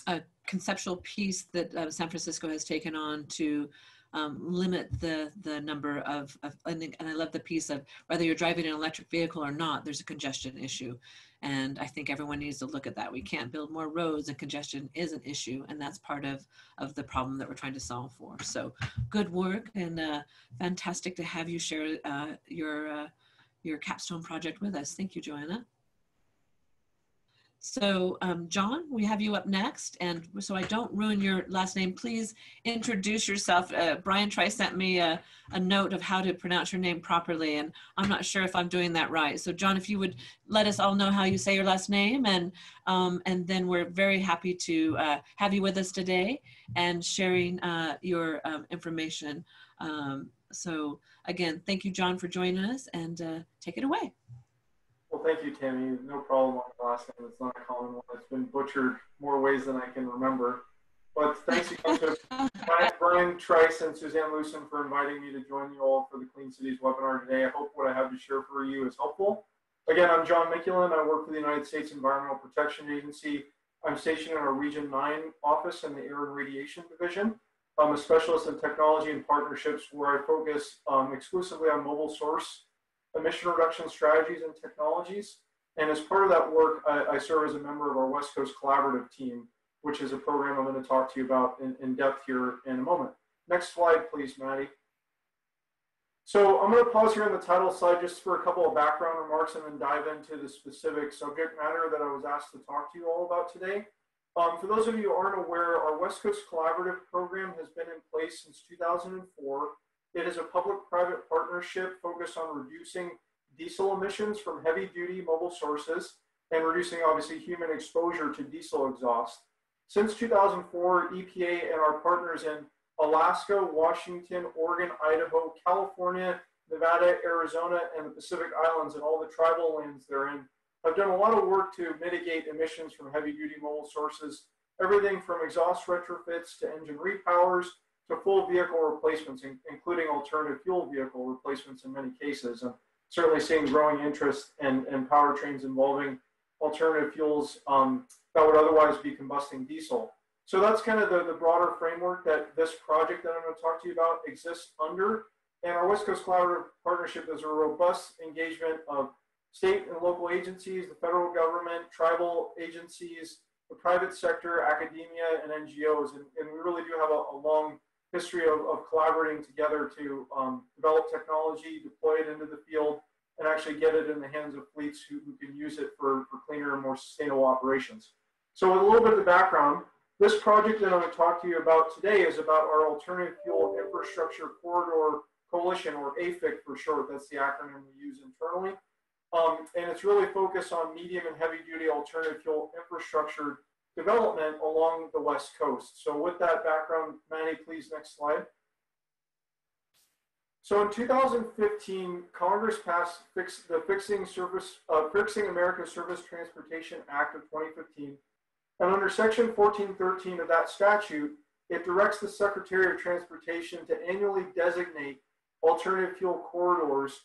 a conceptual piece that uh, San Francisco has taken on to um, limit the the number of, of and, and I love the piece of whether you're driving an electric vehicle or not, there's a congestion issue. And I think everyone needs to look at that. We can't build more roads and congestion is an issue. And that's part of, of the problem that we're trying to solve for. So good work and uh, fantastic to have you share uh, your, uh, your capstone project with us. Thank you, Joanna. So um, John, we have you up next. And so I don't ruin your last name, please introduce yourself. Uh, Brian Trice sent me a, a, note of how to pronounce your name properly. And I'm not sure if I'm doing that right. So John, if you would let us all know how you say your last name. And, um, and then we're very happy to uh, have you with us today and sharing uh, your um, information. Um, so again, thank you, John, for joining us and uh, take it away. Well, thank you, Tammie. No problem on the last name. It's not a common one. It's been butchered more ways than I can remember. But thanks again to Brian Trice and Suzanne Lucen for inviting me to join you all for the Clean Cities webinar today. I hope what I have to share for you is helpful. Again, I'm John Mikulin. I work for the United States Environmental Protection Agency. I'm stationed in our Region 9 office in the Air and Radiation Division. I'm a specialist in technology and partnerships where I focus um, exclusively on mobile source emission reduction strategies and technologies. And as part of that work, I, I, serve as a member of our West Coast Collaborative team, which is a program I'm going to talk to you about in, in depth here in a moment. Next slide, please, Maddie. So I'm going to pause here on the title slide just for a couple of background remarks and then dive into the specific subject matter that I was asked to talk to you all about today. Um, for those of you who aren't aware, our West Coast Collaborative program has been in place since 2004 it is a public-private partnership focused on reducing diesel emissions from heavy-duty mobile sources and reducing, obviously, human exposure to diesel exhaust. Since 2004, EPA and our partners in Alaska, Washington, Oregon, Idaho, California, Nevada, Arizona, and the Pacific Islands and all the tribal lands they're in have done a lot of work to mitigate emissions from heavy duty mobile sources, everything from exhaust retrofits to engine repowers to full vehicle replacements, including alternative fuel vehicle replacements in many cases. And certainly seeing growing interest in, in powertrains involving alternative fuels um, that would otherwise be combusting diesel. So that's kind of the, the broader framework that this project that I'm going to talk to you about exists under. And our West Coast Collaborative Partnership is a robust engagement of state and local agencies, the federal government, tribal agencies, the private sector, academia, and NGOs. And, and we really do have a, a long history of, of, collaborating together to um, develop technology, deploy it into the field, and actually get it in the hands of fleets who, who can use it for, for cleaner and more sustainable operations. So with a little bit of the background, this project that I'm going to talk to you about today is about our Alternative Fuel Infrastructure Corridor Coalition, or AFICC for short. That's the acronym we use internally. Um, and it's really focused on medium and heavy duty alternative fuel infrastructure development along the West Coast. So with that background, Manny, please next slide. So in 2015, Congress passed fix, the Fixing, Service, uh, Fixing America Surface Transportation Act of 2015. And under Section 1413 of that statute, it directs the Secretary of Transportation to annually designate alternative fuel corridors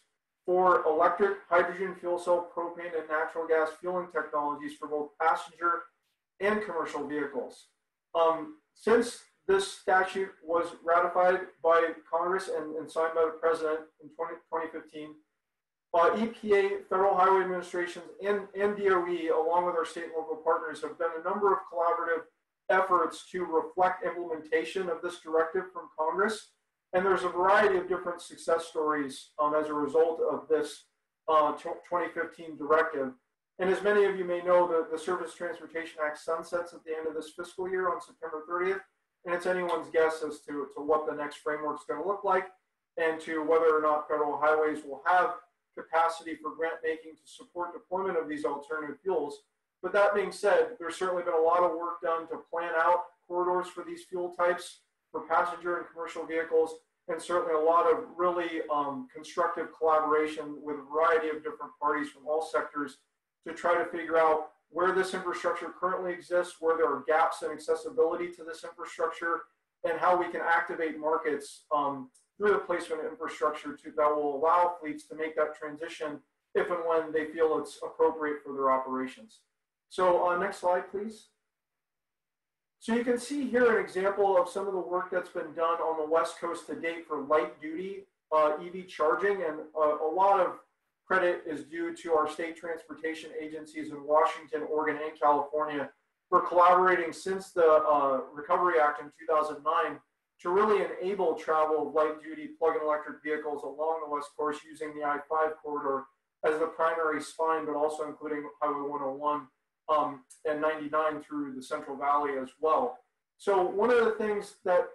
for electric, hydrogen fuel cell, propane, and natural gas fueling technologies for both passenger and commercial vehicles. Um, since this statute was ratified by Congress and, and signed by the President in 20, 2015, uh, EPA, Federal Highway Administrations, and, and DOE, along with our state and local partners, have done a number of collaborative efforts to reflect implementation of this directive from Congress. And there's a variety of different success stories um, as a result of this uh, 2015 directive. And as many of you may know, the, the Surface Transportation Act sunsets at the end of this fiscal year on September 30th. And it's anyone's guess as to, to what the next framework is going to look like and to whether or not federal highways will have capacity for grant making to support deployment of these alternative fuels. But that being said, there's certainly been a lot of work done to plan out corridors for these fuel types for passenger and commercial vehicles, and certainly a lot of really um, constructive collaboration with a variety of different parties from all sectors to try to figure out where this infrastructure currently exists, where there are gaps in accessibility to this infrastructure, and how we can activate markets um, through the placement of infrastructure to, that will allow fleets to make that transition if and when they feel it's appropriate for their operations. So uh, next slide, please. So you can see here an example of some of the work that's been done on the West Coast to date for light duty uh, EV charging. And uh, a lot of credit is due to our state transportation agencies in Washington, Oregon, and California for collaborating since the uh, Recovery Act in 2009 to really enable travel of light duty plug-in electric vehicles along the West Coast using the I-5 corridor as the primary spine, but also including Highway 101 um, and 99 through the Central Valley as well. So one of the things that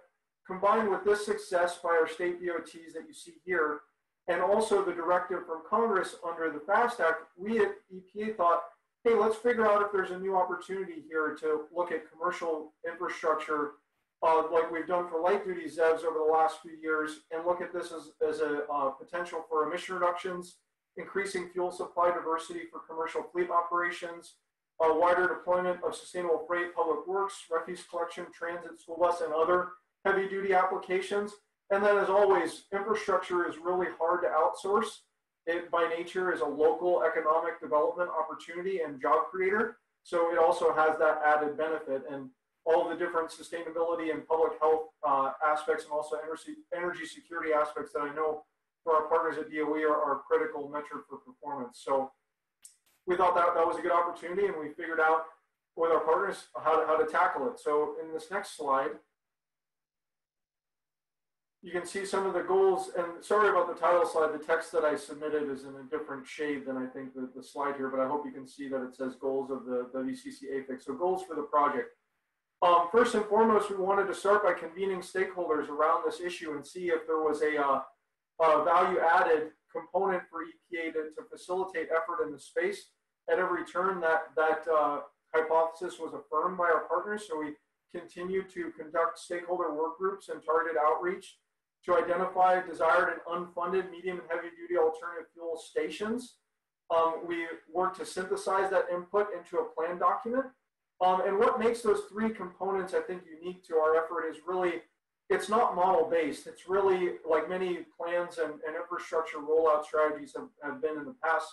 combined with this success by our state DOTs that you see here, and also the directive from Congress under the FAST Act, we at EPA thought, hey, let's figure out if there's a new opportunity here to look at commercial infrastructure uh, like we've done for light duty ZEVs over the last few years and look at this as, as a uh, potential for emission reductions, increasing fuel supply diversity for commercial fleet operations, a wider deployment of sustainable freight, public works, refuse collection, transit, school bus, and other heavy duty applications. And then as always, infrastructure is really hard to outsource. It by nature is a local economic development opportunity and job creator. So it also has that added benefit and all the different sustainability and public health uh, aspects and also energy, energy security aspects that I know for our partners at DOE are, are critical metric for performance. So we thought that that was a good opportunity and we figured out with our partners how to, how to tackle it. So in this next slide, you can see some of the goals and sorry about the title slide, the text that I submitted is in a different shade than I think the, the slide here, but I hope you can see that it says goals of the WCC AFICC. So goals for the project. Um, first and foremost, we wanted to start by convening stakeholders around this issue and see if there was a, uh, a value added component for EPA to, to facilitate effort in the space at every turn that that uh, hypothesis was affirmed by our partners. So we continue to conduct stakeholder work groups and targeted outreach to identify desired and unfunded medium and heavy duty alternative fuel stations. Um, we work to synthesize that input into a plan document. Um, and what makes those three components, I think, unique to our effort is really, it's not model based. It's really like many plans and, and infrastructure rollout strategies have, have been in the past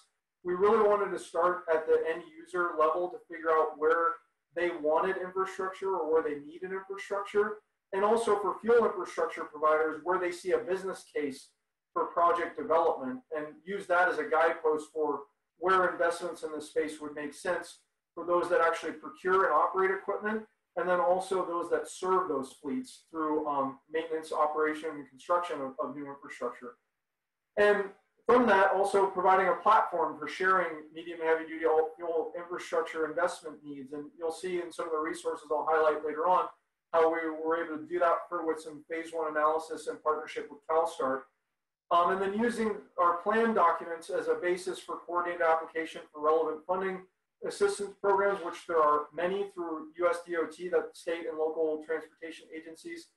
we really wanted to start at the end user level to figure out where they wanted infrastructure or where they need an infrastructure, and also for fuel infrastructure providers where they see a business case for project development and use that as a guidepost for where investments in this space would make sense for those that actually procure and operate equipment, and then also those that serve those fleets through um, maintenance, operation, and construction of, of new infrastructure. And from that, also providing a platform for sharing medium and heavy duty fuel infrastructure investment needs. And you'll see in some of the resources I'll highlight later on how we were able to do that for, with some phase one analysis in partnership with CalSTART. Um, and then using our plan documents as a basis for coordinated application for relevant funding assistance programs, which there are many through USDOT that state and local transportation agencies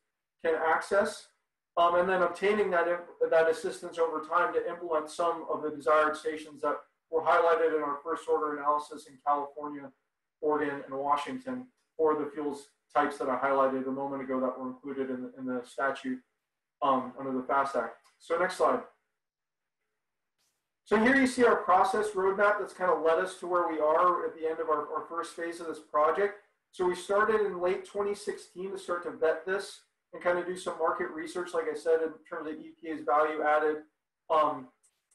can access. Um, and then obtaining that, that assistance over time to implement some of the desired stations that were highlighted in our first order analysis in California, Oregon, and Washington for the fuels types that I highlighted a moment ago that were included in the, in the statute um, under the FAST Act. So next slide. So here you see our process roadmap that's kind of led us to where we are at the end of our, our first phase of this project. So we started in late 2016 to start to vet this and kind of do some market research, like I said, in terms of EPA's value added um,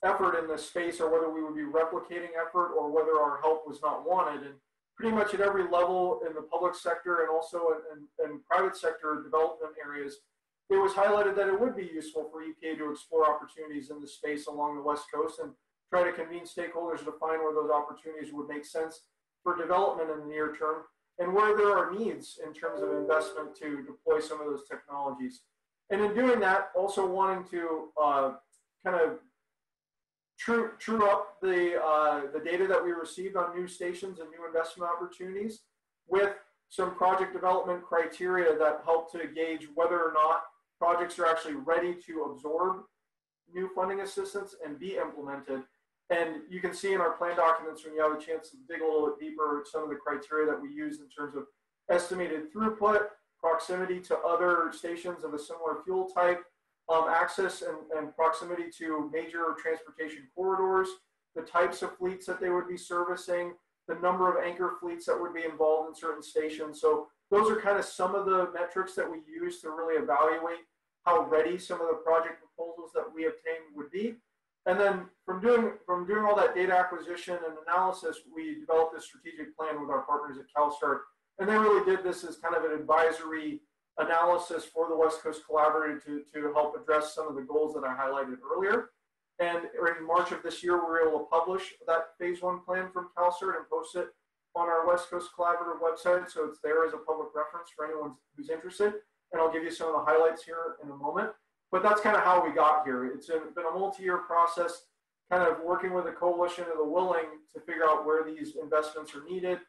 effort in this space or whether we would be replicating effort or whether our help was not wanted. And pretty much at every level in the public sector and also in, in, in private sector development areas, it was highlighted that it would be useful for EPA to explore opportunities in the space along the West Coast and try to convene stakeholders to find where those opportunities would make sense for development in the near term and where there are needs in terms of investment to deploy some of those technologies. And in doing that, also wanting to uh, kind of true, true up the, uh, the data that we received on new stations and new investment opportunities with some project development criteria that help to gauge whether or not projects are actually ready to absorb new funding assistance and be implemented. And you can see in our plan documents when you have a chance to dig a little bit deeper some of the criteria that we use in terms of estimated throughput, proximity to other stations of a similar fuel type, um, access and, and proximity to major transportation corridors, the types of fleets that they would be servicing, the number of anchor fleets that would be involved in certain stations. So those are kind of some of the metrics that we use to really evaluate how ready some of the project proposals that we obtain would be. And then from doing, from doing all that data acquisition and analysis, we developed a strategic plan with our partners at CalSTART. And they really did this as kind of an advisory analysis for the West Coast Collaborative to, to help address some of the goals that I highlighted earlier. And in March of this year, we were able to publish that phase one plan from CalSTART and post it on our West Coast Collaborative website. So it's there as a public reference for anyone who's interested and I'll give you some of the highlights here in a moment. But that's kind of how we got here. It's been a multi-year process, kind of working with a coalition of the willing to figure out where these investments are needed,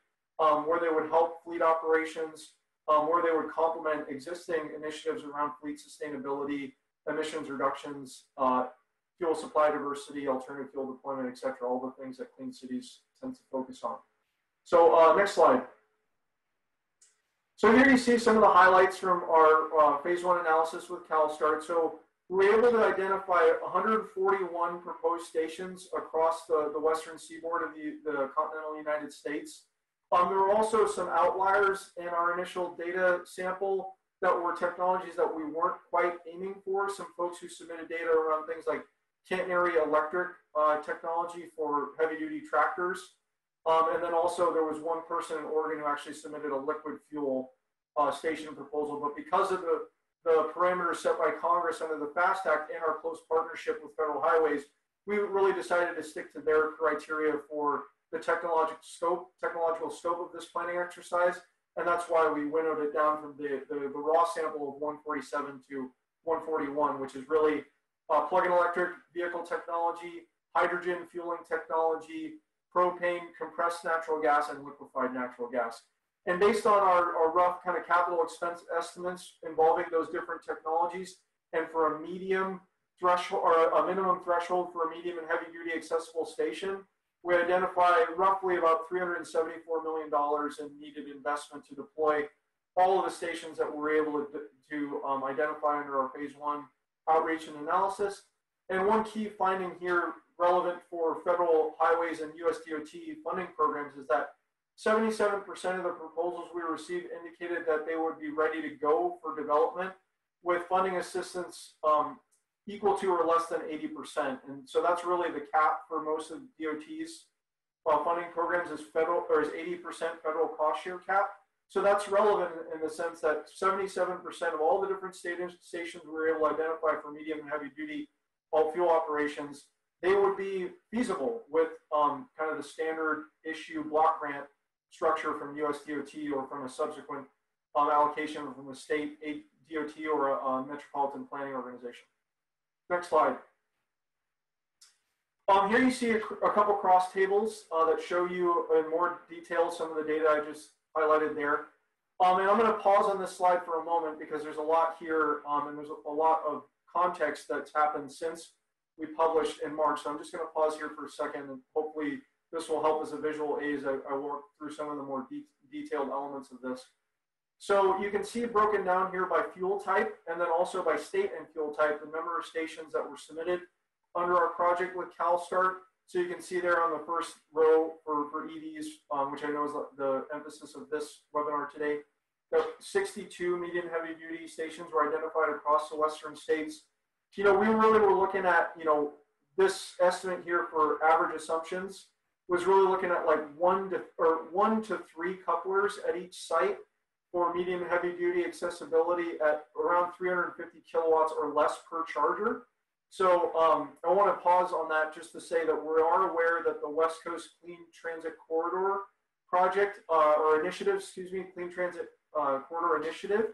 um, where they would help fleet operations, um, where they would complement existing initiatives around fleet sustainability, emissions reductions, uh, fuel supply diversity, alternative fuel deployment, et cetera, all the things that clean cities tend to focus on. So uh, next slide. So here you see some of the highlights from our uh, phase one analysis with CalSTART. So we were able to identify 141 proposed stations across the, the western seaboard of the, the continental United States. Um, there were also some outliers in our initial data sample that were technologies that we weren't quite aiming for. Some folks who submitted data around things like catenary electric uh, technology for heavy duty tractors. Um, and then also there was one person in Oregon who actually submitted a liquid fuel uh, station proposal. But because of the, the parameters set by Congress under the FAST Act and our close partnership with federal highways, we really decided to stick to their criteria for the technological scope, technological scope of this planning exercise. And that's why we winnowed it down from the, the, the raw sample of 147 to 141, which is really uh, plug-in electric vehicle technology, hydrogen fueling technology, propane, compressed natural gas, and liquefied natural gas. And based on our, our rough kind of capital expense estimates involving those different technologies, and for a medium threshold or a minimum threshold for a medium and heavy duty accessible station, we identify roughly about $374 million in needed investment to deploy all of the stations that we're able to, to um, identify under our phase one outreach and analysis. And one key finding here relevant for federal highways and USDOT funding programs is that 77% of the proposals we received indicated that they would be ready to go for development with funding assistance um, equal to or less than 80%. And so that's really the cap for most of DOT's uh, funding programs is federal or is 80% federal cost share cap. So that's relevant in the sense that 77% of all the different state stations we were able to identify for medium and heavy duty alt fuel operations, they would be feasible with um, kind of the standard issue block grant structure from USDOT or from a subsequent um, allocation from a state DOT or a, a metropolitan planning organization. Next slide. Um, here you see a, a couple cross tables uh, that show you in more detail some of the data I just highlighted there. Um, and I'm going to pause on this slide for a moment because there's a lot here um, and there's a, a, lot of context that's happened since we published in March. So I'm just going to pause here for a second and hopefully this will help as a visual aid as I, work through some of the more de detailed elements of this. So you can see broken down here by fuel type and then also by state and fuel type, the number of stations that were submitted under our project with CalSTART. So you can see there on the first row for, for EVs, um, which I know is the emphasis of this webinar today, that 62 medium heavy duty stations were identified across the western states. You know, we really were looking at, you know, this estimate here for average assumptions was really looking at like one to or one to three couplers at each site for medium heavy duty accessibility at around 350 kilowatts or less per charger. So um, I want to pause on that just to say that we are aware that the West Coast Clean Transit Corridor project uh, or initiative, excuse me, Clean Transit uh, Corridor Initiative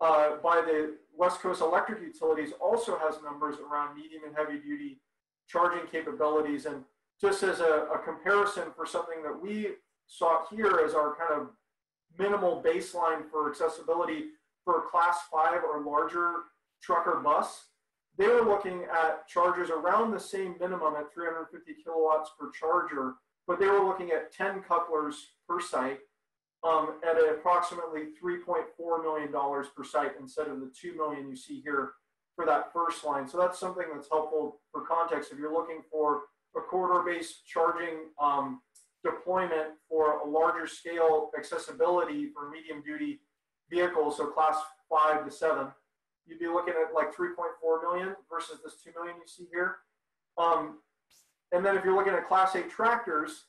uh, by the West Coast Electric Utilities also has numbers around medium and heavy duty charging capabilities. And just as a, a comparison for something that we saw here as our kind of minimal baseline for accessibility for class five or larger truck or bus, they were looking at chargers around the same minimum at 350 kilowatts per charger, but they were looking at 10 couplers per site um, at approximately $3.4 million per site instead of the 2 million you see here for that first line. So that's something that's helpful for context. If you're looking for a corridor-based charging um, deployment for a larger scale accessibility for medium duty vehicles, so class five to seven, you'd be looking at like 3.4 million versus this 2 million you see here. Um, and then if you're looking at class 8 tractors,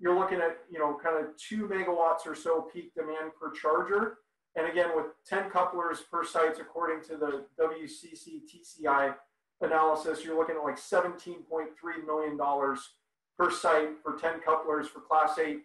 you're looking at, you know, kind of two megawatts or so peak demand per charger. And again, with 10 couplers per sites, according to the WCC TCI analysis, you're looking at like $17.3 million per site for 10 couplers for class 8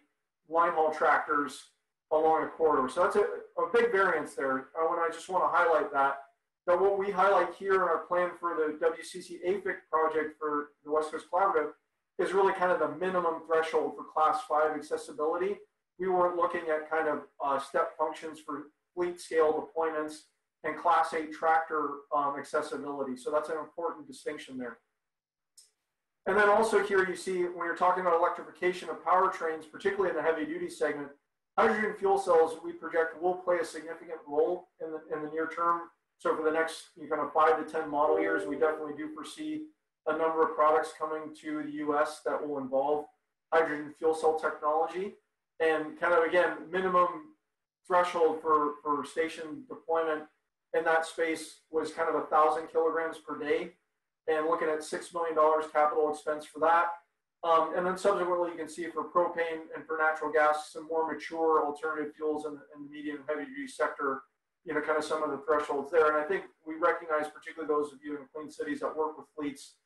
line haul tractors along a corridor. So that's a, a big variance there. Uh, I, want, I just want to highlight that that what we highlight here in our plan for the WCC AFICC project for the West Coast Collaborative is really kind of the minimum threshold for class five accessibility. We weren't looking at kind of uh, step functions for fleet scale deployments and class eight tractor um, accessibility. So that's an important distinction there. And then also here you see when you're talking about electrification of powertrains, particularly in the heavy duty segment, hydrogen fuel cells we project will play a significant role in the, in the near term so for the next kind of five to 10 model years, we definitely do foresee a number of products coming to the US that will involve hydrogen fuel cell technology. And kind of again, minimum threshold for, for station deployment in that space was kind of a thousand kilograms per day and looking at $6 million capital expense for that. Um, and then subsequently, you can see for propane and for natural gas, some more mature alternative fuels in in the medium heavy duty sector you know, kind of some of the thresholds there. And I think we recognize, particularly those of you in clean cities that work with fleets,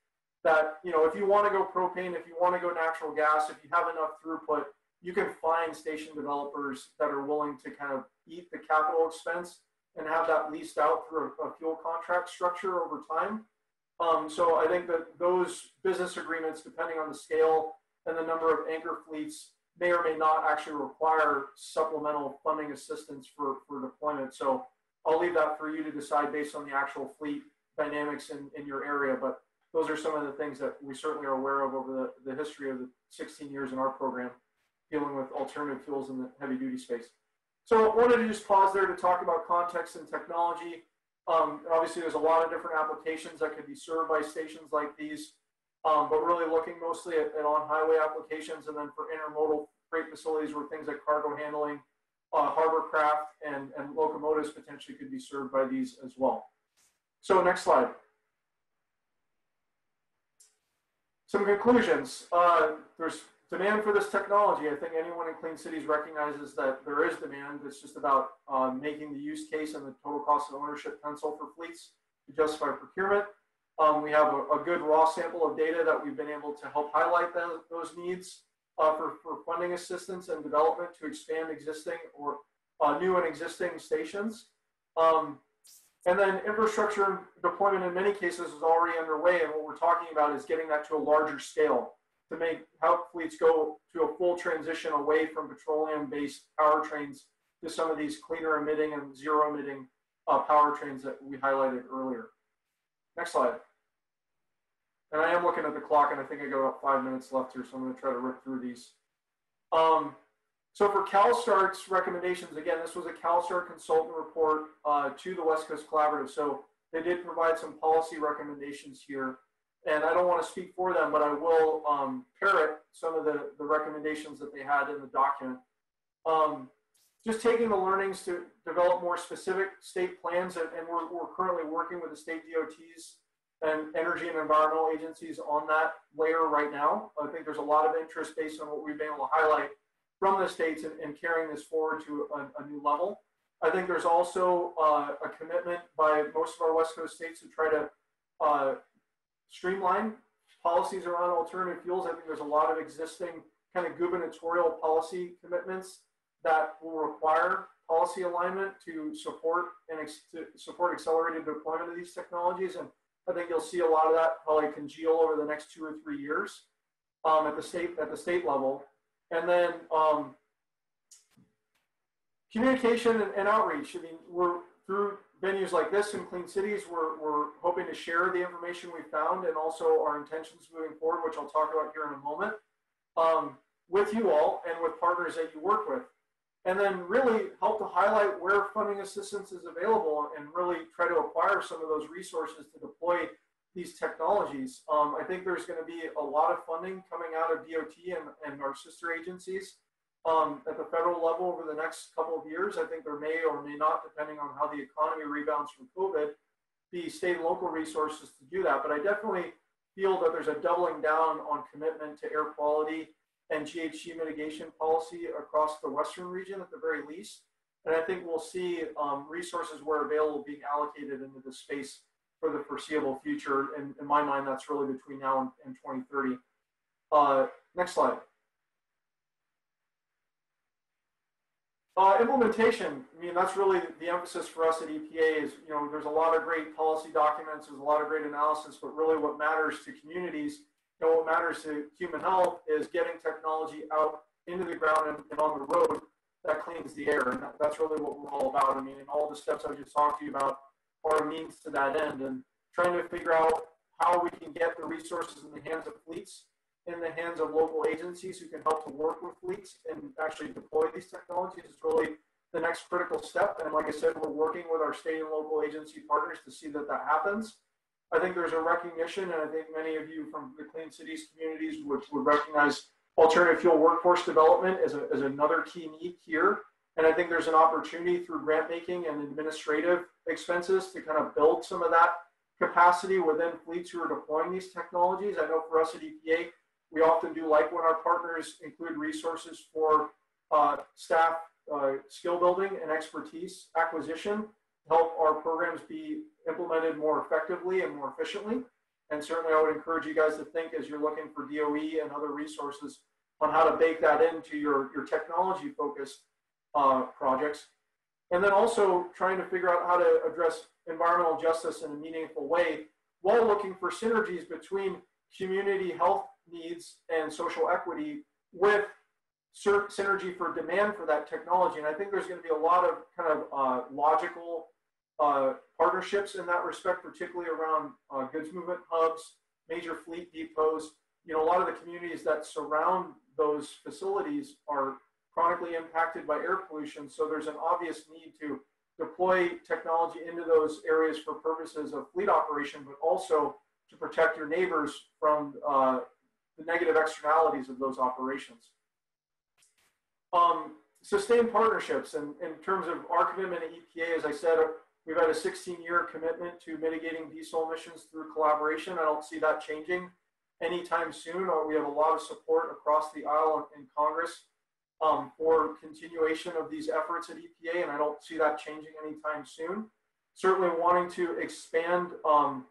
that, you know, if you want to go propane, if you want to go natural gas, if you have enough throughput, you can find station developers that are willing to kind of eat the capital expense and have that leased out through a, fuel contract structure over time. Um, so I think that those business agreements, depending on the scale and the number of anchor fleets, may or may not actually require supplemental funding assistance for, for deployment. So I'll leave that for you to decide based on the actual fleet dynamics in, in your area. But those are some of the things that we certainly are aware of over the, the history of the 16 years in our program dealing with alternative fuels in the heavy duty space. So I wanted to just pause there to talk about context and technology. Um, obviously, there's a lot of different applications that could be served by stations like these um, but really looking mostly at, at on-highway applications and then for intermodal freight facilities where things like cargo handling, uh, harbor craft, and, and locomotives potentially could be served by these as well. So next slide. Some conclusions. Uh, there's demand for this technology. I think anyone in Clean Cities recognizes that there is demand. It's just about uh, making the use case and the total cost of ownership pencil for fleets to justify procurement. Um, we have a, a, good raw sample of data that we've been able to help highlight the, those needs uh, for, for funding assistance and development to expand existing or uh, new and existing stations. Um, and then infrastructure deployment in many cases is already underway. And what we're talking about is getting that to a larger scale to make help fleets go to a full transition away from petroleum-based powertrains to some of these cleaner emitting and zero emitting uh, powertrains that we highlighted earlier. Next slide. And I am looking at the clock, and I think I got about five minutes left here, so I'm going to try to rip through these. Um, so for CalSTART's recommendations, again, this was a CalSTART consultant report uh, to the West Coast Collaborative. So they did provide some policy recommendations here. And I don't want to speak for them, but I will um, parrot some of the, the recommendations that they had in the document. Um, just taking the learnings to develop more specific state plans, and, and we're, we're currently working with the state DOTs and energy and environmental agencies on that layer right now. I think there's a lot of interest based on what we've been able to highlight from the states and, and carrying this forward to a, a, new level. I think there's also uh, a commitment by most of our West Coast states to try to uh, streamline policies around alternative fuels. I think there's a lot of existing kind of gubernatorial policy commitments that will require policy alignment to support and to support accelerated deployment of these technologies. And I think you'll see a lot of that probably congeal over the next two or three years um, at the state at the state level. And then um, communication and, and, outreach. I mean, we're through venues like this in Clean Cities, we're, we're hoping to share the information we found and also our intentions moving forward, which I'll talk about here in a moment, um, with you all and with partners that you work with. And then really help to highlight where funding assistance is available and really try to acquire some of those resources to deploy these technologies. Um, I think there's going to be a lot of funding coming out of DOT and, and our sister agencies um, at the federal level over the next couple of years. I think there may or may not, depending on how the economy rebounds from COVID, be state and local resources to do that. But I definitely feel that there's a doubling down on commitment to air quality and GHG mitigation policy across the Western region at the very least. And I think we'll see um, resources where available being allocated into this space for the foreseeable future. And in my mind, that's really between now and, and 2030. Uh, next slide. Uh, implementation, I mean, that's really the emphasis for us at EPA is, you know, there's a lot of great policy documents, there's a lot of great analysis, but really what matters to communities, know, what matters to human health is getting technology out into the ground and, and on the road that cleans the air. And that, that's really what we're all about. I mean, and all the steps I just talked to you about are a means to that end and trying to figure out how we can get the resources in the hands of fleets in the hands of local agencies who can help to work with fleets and actually deploy these technologies is really the next critical step. And like I said, we're working with our state and local agency partners to see that that happens. I think there's a recognition, and I think many of you from the Clean Cities communities would, would recognize alternative fuel workforce development as, a, as another key need here. And I think there's an opportunity through grant making and administrative expenses to kind of build some of that capacity within fleets who are deploying these technologies. I know for us at EPA, we often do like when our partners include resources for uh, staff uh, skill building and expertise acquisition to help our programs be implemented more effectively and more efficiently. And certainly I would encourage you guys to think as you're looking for DOE and other resources on how to bake that into your, your technology focused uh, projects. And then also trying to figure out how to address environmental justice in a meaningful way while looking for synergies between community health needs and social equity with synergy for demand for that technology. And I think there's going to be a lot of kind of uh, logical uh, partnerships in that respect, particularly around uh, goods movement hubs, major fleet depots. You know, a lot of the communities that surround those facilities are chronically impacted by air pollution. So there's an obvious need to deploy technology into those areas for purposes of fleet operation, but also to protect your neighbors from uh, the negative externalities of those operations. um, sustained partnerships. And in terms of our commitment at EPA, as I said, we've had a 16 year commitment to mitigating diesel emissions through collaboration. I don't see that changing anytime soon. Uh, we have a lot of support across the aisle in, Congress um, for continuation of these efforts at EPA, and I don't see that changing anytime soon. Certainly wanting to expand um,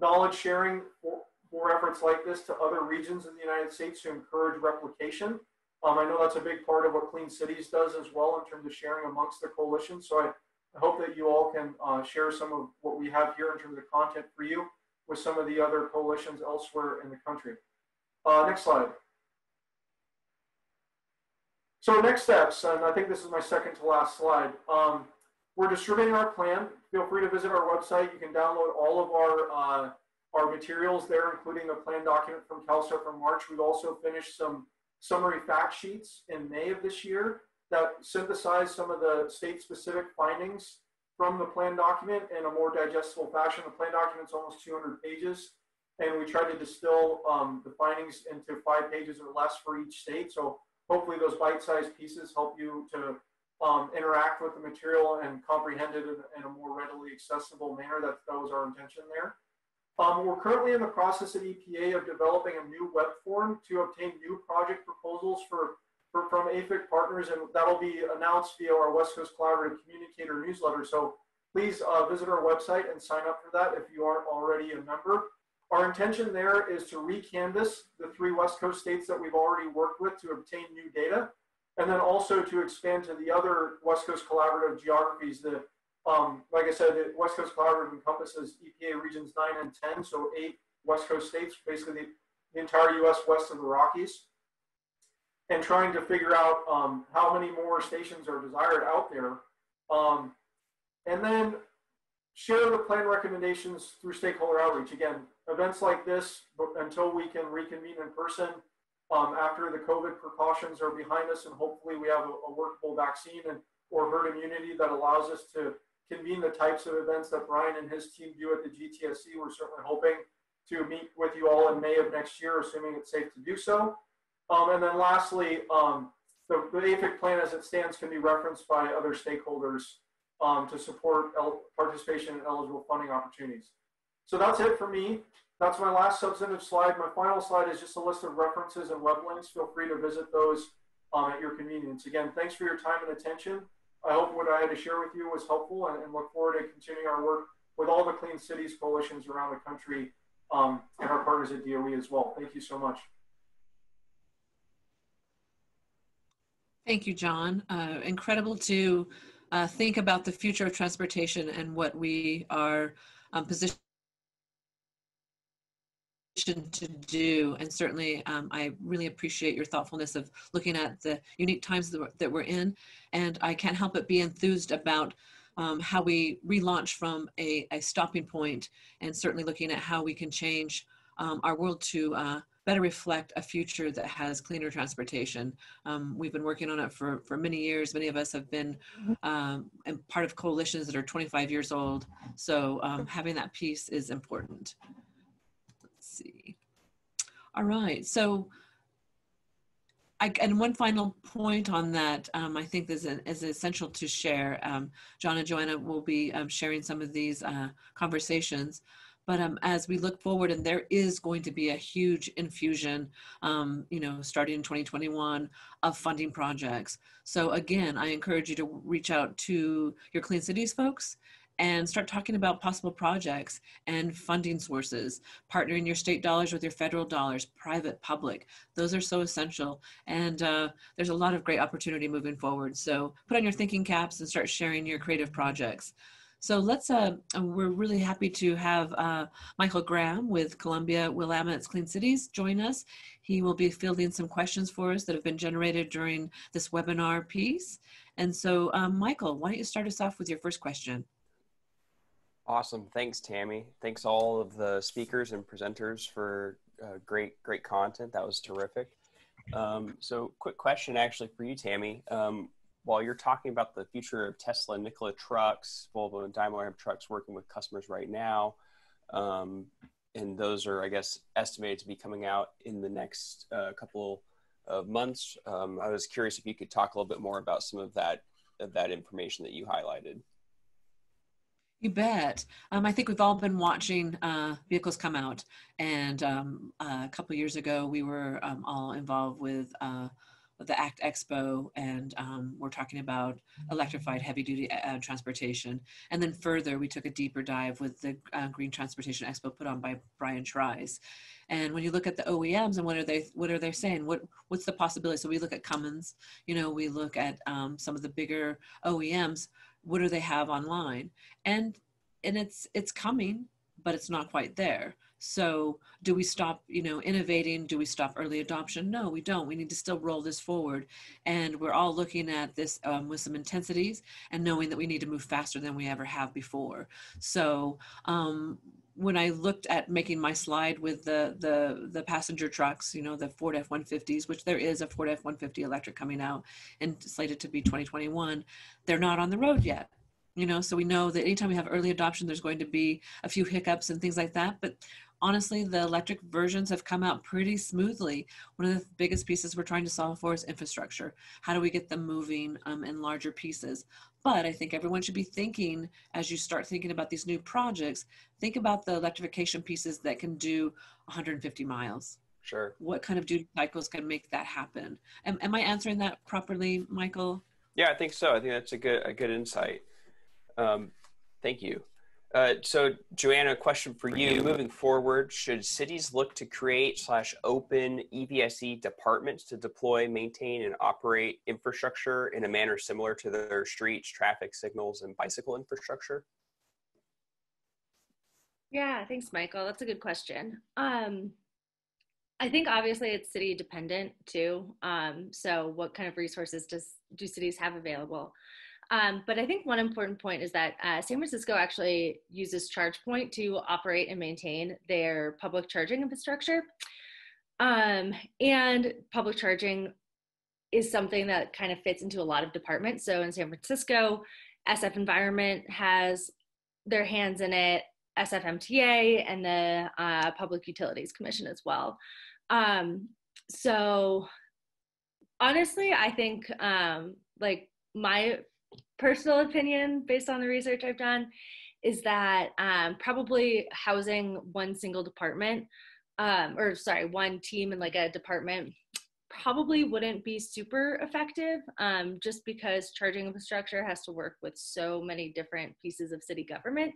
knowledge sharing for, for efforts like this to other regions in the United States to encourage replication. Um, I know that's a big part of what Clean Cities does as well in terms of sharing amongst the coalition. So I, I hope that you all can uh, share some of what we have here in terms of content for you with some of the other coalitions elsewhere in the country. Uh, next slide. So next steps, and I think this is my second to last slide. Um, we're distributing our plan. Feel free to visit our website. You can download all of our uh, our materials there, including the plan document from CalSTART from March. We've also finished some summary fact sheets in May of this year that synthesize some of the state-specific findings from the plan document in a more digestible fashion. The plan document is almost 200 pages, and we try to distill um, the findings into five pages or less for each state. So hopefully those bite-sized pieces help you to um, interact with the material and comprehend it in, in, a more readily accessible manner. That, that was our intention there. Um, we're currently in the process at EPA of developing a new web form to obtain new project proposals for, for from AFICC partners, and that'll be announced via our West Coast Collaborative Communicator newsletter. So please uh, visit our website and sign up for that if you aren't already a member. Our intention there is to recanvass the three West Coast states that we've already worked with to obtain new data, and then also to expand to the other West Coast Collaborative geographies, the um, like I said, the West Coast Collaborative encompasses EPA regions 9 and 10, so eight West Coast states, basically the, the entire U.S. west of the Rockies, and trying to figure out um, how many more stations are desired out there. Um, and then share the plan recommendations through stakeholder outreach. Again, events like this, until we can reconvene in person um, after the COVID precautions are behind us, and hopefully we have a, a workable vaccine and or herd immunity that allows us to convene the types of events that Brian and his team do at the GTSC. We're certainly hoping to meet with you all in May of next year, assuming it's safe to do so. Um, and then lastly, um, the, the AFICC plan as it stands can be referenced by other stakeholders um, to support participation in eligible funding opportunities. So that's it for me. That's my last substantive slide. My final slide is just a list of references and web links. Feel free to visit those um, at your convenience. Again, thanks for your time and attention. I hope what I had to share with you was helpful and, and look forward to continuing our work with all the Clean Cities coalitions around the country um, and our partners at DOE as well. Thank you so much. Thank you, John. Uh, incredible to uh, think about the future of transportation and what we are um, positioned to do and certainly um, i really appreciate your thoughtfulness of looking at the unique times that we're in and i can't help but be enthused about um, how we relaunch from a, a, stopping point and certainly looking at how we can change um, our world to uh, better reflect a future that has cleaner transportation. Um, we've been working on it for, for many years. Many of us have been um, part of coalitions that are 25 years old. So um, having that piece is important see. All right, so I, and one final point on that, um, I think is, is essential to share. Um, John and Joanna will be um, sharing some of these uh, conversations. But um, as we look forward, and there is going to be a huge infusion, um, you know, starting in 2021 of funding projects. So again, I encourage you to reach out to your Clean Cities folks and start talking about possible projects and funding sources, partnering your state dollars with your federal dollars, private, public. Those are so essential. And uh, there's a lot of great opportunity moving forward. So put on your thinking caps and start sharing your creative projects. So let's, uh, we're really happy to have uh, Michael Graham with Columbia Willamette's Clean Cities join us. He will be fielding some questions for us that have been generated during this webinar piece. And so, um, Michael, why don't you start us off with your first question? Awesome. Thanks, Tammie. Thanks all of the speakers and presenters for uh, great, great content. That was terrific. Um, so quick question actually for you, Tammie. Um, while you're talking about the future of Tesla, Nikola trucks, Volvo and Daimler have trucks working with customers right now, um, and those are, I guess, estimated to be coming out in the next uh, couple of months. Um, I was curious if you could talk a little bit more about some of that of that information that you highlighted. You bet. Um, I think we've all been watching uh, vehicles come out, and um, uh, a couple years ago, we were um, all involved with uh, the ACT Expo, and um, we're talking about electrified heavy-duty uh, transportation. And then further, we took a deeper dive with the uh, Green Transportation Expo put on by Brian Trice. And when you look at the OEMs and what are they what are they saying? What what's the possibility? So we look at Cummins, you know, we look at um, some of the bigger OEMs what do they have online? And and it's it's coming but it's not quite there. So do we stop you know innovating? Do we stop early adoption? No we don't. We need to still roll this forward. And we're all looking at this um, with some intensities and knowing that we need to move faster than we ever have before. So um, when I looked at making my slide with the the the passenger trucks, you know, the Ford F-150s, which there is a Ford F-150 electric coming out and slated to be 2021, they're not on the road yet. You know, so we know that anytime we have early adoption, there's going to be a few hiccups and things like that. But honestly, the electric versions have come out pretty smoothly. One of the biggest pieces we're trying to solve for is infrastructure. How do we get them moving um, in larger pieces? But I think everyone should be thinking, as you start thinking about these new projects, think about the electrification pieces that can do 150 miles. Sure. What kind of duty cycles can make that happen? Am, am I answering that properly, Michael? Yeah, I think so. I think that's a good a good insight. Um, thank you. Uh, so, Joanna, a question for you. Moving forward, should cities look to create slash open EVSE departments to deploy, maintain, and operate infrastructure in a manner similar to their streets, traffic signals, and bicycle infrastructure? Yeah, thanks, Michael. That's a good question. Um, I think obviously it's city dependent too. Um, so, what kind of resources does do cities have available? Um, but I think one important point is that uh, San Francisco actually uses ChargePoint to operate and maintain their public charging infrastructure. Um, and public charging is something that kind of fits into a lot of departments. So in San Francisco, SF Environment has their hands in it, SFMTA, and the uh, Public Utilities Commission as well. Um, so honestly, I think um, like my personal opinion based on the research I've done is that um, probably housing one single department um, or sorry, one team in like a department probably wouldn't be super effective um, just because charging infrastructure has to work with so many different pieces of city government.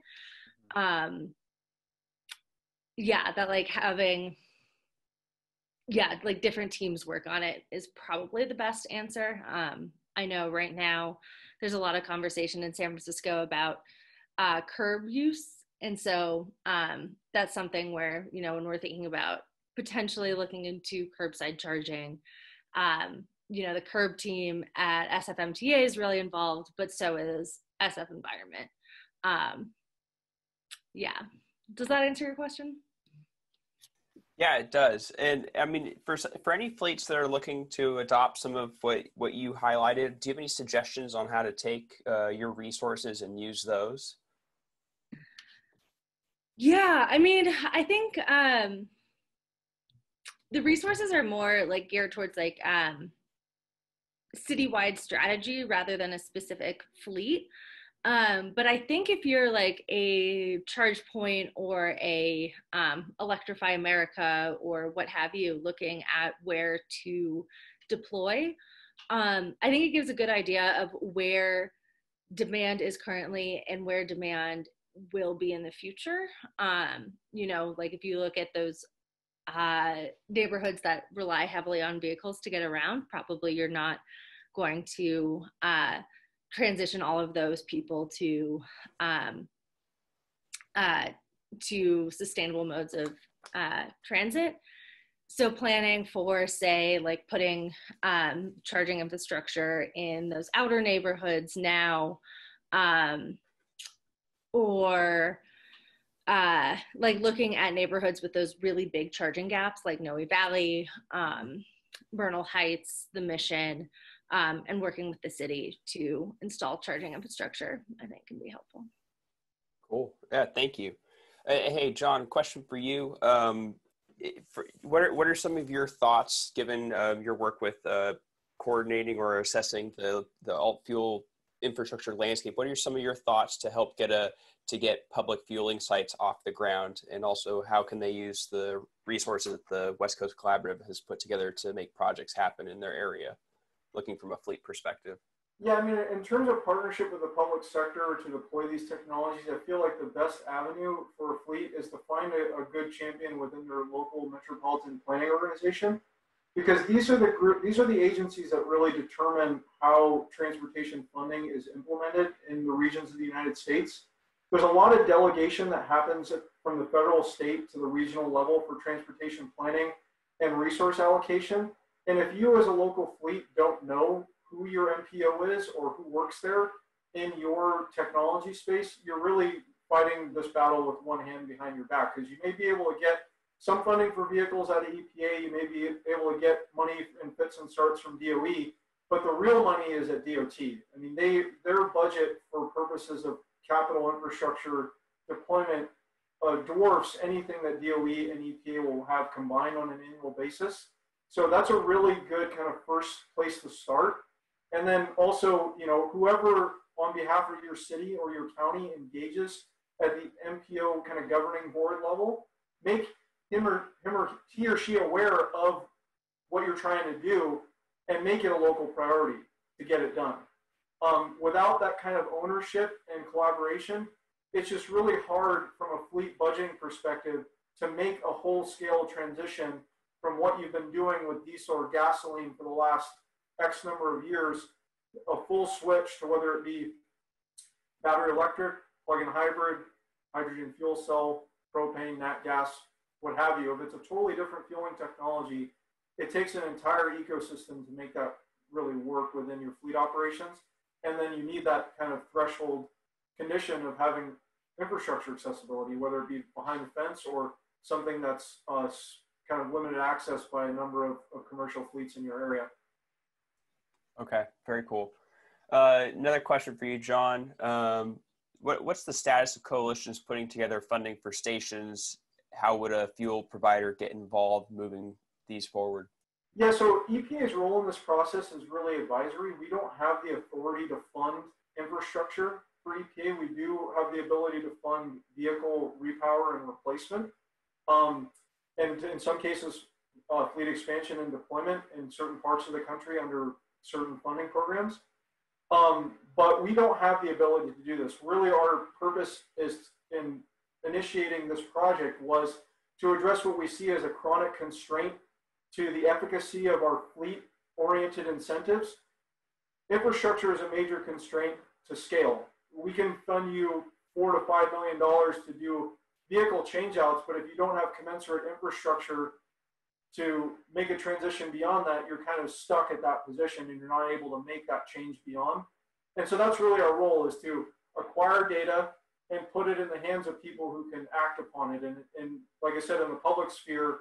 Um, yeah, that like having, yeah, like different teams work on it is probably the best answer. Um, I know right now there's a lot of conversation in San Francisco about uh, curb use. And so um, that's something where, you know, when we're thinking about potentially looking into curbside charging, um, you know, the curb team at SFMTA is really involved, but so is SF Environment. Um, yeah. Does that answer your question? Yeah, it does. And I mean, for for any fleets that are looking to adopt some of what what you highlighted, do you have any suggestions on how to take uh, your resources and use those? Yeah, I mean, I think um, the resources are more like geared towards like um, citywide strategy rather than a specific fleet. Um, but I think if you're like a charge point or a um, Electrify America or what have you, looking at where to deploy, um, I think it gives a good idea of where demand is currently and where demand will be in the future. Um, you know, like if you look at those uh, neighborhoods that rely heavily on vehicles to get around, probably you're not going to uh, transition all of those people to um, uh, to sustainable modes of uh, transit. So planning for, say, like putting um, charging infrastructure in those outer neighborhoods now, um, or uh, like looking at neighborhoods with those really big charging gaps, like Noe Valley, um, Bernal Heights, the Mission, um, and working with the city to install charging infrastructure, I think can be helpful. Cool. Yeah, thank you. Hey, John, question for you. Um, for, what are what are some of your thoughts given uh, your work with uh, coordinating or assessing the the alt fuel infrastructure landscape? What are some of your thoughts to help get a to get public fueling sites off the ground, and also how can they use the resources that the West Coast Collaborative has put together to make projects happen in their area? Looking from a fleet perspective. Yeah, I mean, in terms of partnership with the public sector to deploy these technologies, I feel like the best avenue for a fleet is to find a, a good champion within their local metropolitan planning organization, because these are the group, these are the agencies that really determine how transportation funding is implemented in the regions of the United States. There's a lot of delegation that happens from the federal, state to the regional level for transportation planning and resource allocation. And if you, as a local fleet, don't know who your MPO is or who works there in your technology space, you're really fighting this battle with one hand behind your back because you may be able to get some funding for vehicles out of EPA, you may be able to get money in fits and starts from DOE, but the real money is at DOT. I mean, they their budget for purposes of capital infrastructure deployment uh, dwarfs anything that DOE and EPA will have combined on an annual basis. So that's a really good kind of first place to start. And then also, you know, whoever on behalf of your city or your county engages at the MPO kind of governing board level, make him or him or he or she aware of what you're trying to do and make it a local priority to get it done. Um, without that kind of ownership and collaboration, it's just really hard from a fleet budgeting perspective to make a whole scale transition from what you've been doing with diesel or gasoline for the last X number of years, a full switch to whether it be battery electric, plug-in hybrid, hydrogen fuel cell, propane, nat gas, what have you. If it's a totally different fueling technology, it takes an entire ecosystem to make that really work within your fleet operations. And then you need that kind of threshold condition of having infrastructure accessibility, whether it be behind the fence or something that's uh, kind of limited access by a number of, of commercial fleets in your area. Okay, very cool. Uh, another question for you, John. Um, what, what's the status of coalitions putting together funding for stations? How would a fuel provider get involved moving these forward? Yeah, so EPA's role in this process is really advisory. We don't have the authority to fund infrastructure for EPA. We do have the ability to fund vehicle repower and replacement. Um, and in some cases, uh, fleet expansion and deployment in certain parts of the country under certain funding programs. Um, but we don't have the ability to do this. Really, our purpose is in initiating this project was to address what we see as a chronic constraint to the efficacy of our fleet oriented incentives. Infrastructure is a major constraint to scale. We can fund you four to five million dollars to do vehicle changeouts, but if you don't have commensurate infrastructure to make a transition beyond that, you're kind of stuck at that position and you're not able to make that change beyond. And so that's really our role is to acquire data and put it in the hands of people who can act upon it. And, and like I said, in the public sphere,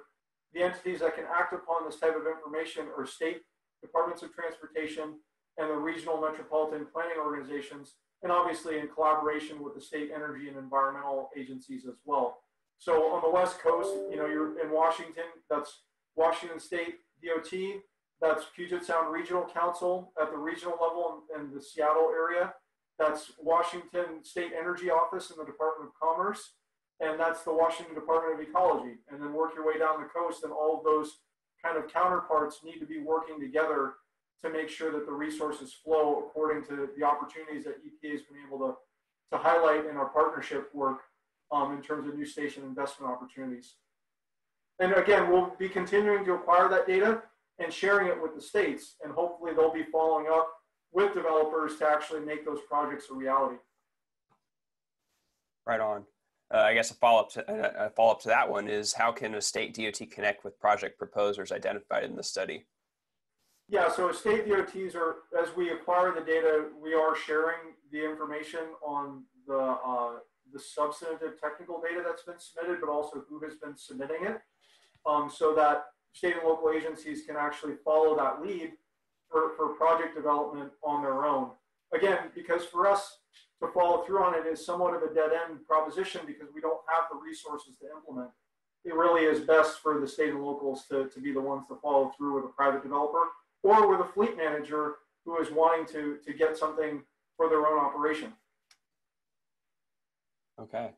the entities that can act upon this type of information are state departments of transportation and the regional metropolitan planning organizations, and obviously in collaboration with the state energy and environmental agencies as well. So on the West Coast, you know, you're in Washington, that's Washington State DOT, that's Puget Sound Regional Council at the regional level in, in the Seattle area. That's Washington State Energy Office in the Department of Commerce. And that's the Washington Department of Ecology. And then work your way down the coast, and all of those kind of counterparts need to be working together to make sure that the resources flow according to the opportunities that EPA has been able to, to highlight in our partnership work um, in terms of new station investment opportunities. And again, we'll be continuing to acquire that data and sharing it with the states, and hopefully they'll be following up with developers to actually make those projects a reality. Right on. Uh, I guess a follow up to a follow up to that one is how can a state DOT connect with project proposers identified in the study? Yeah, so state DOTs are as we acquire the data, we are sharing the information on the uh, the substantive technical data that's been submitted, but also who has been submitting it um, so that state and local agencies can actually follow that lead for, for project development on their own. Again, because for us to follow through on it is somewhat of a dead end proposition because we don't have the resources to implement. it really is best for the state and locals to, to be the ones to follow through with a private developer or with a fleet manager who is wanting to, to get something for their own operation. Okay.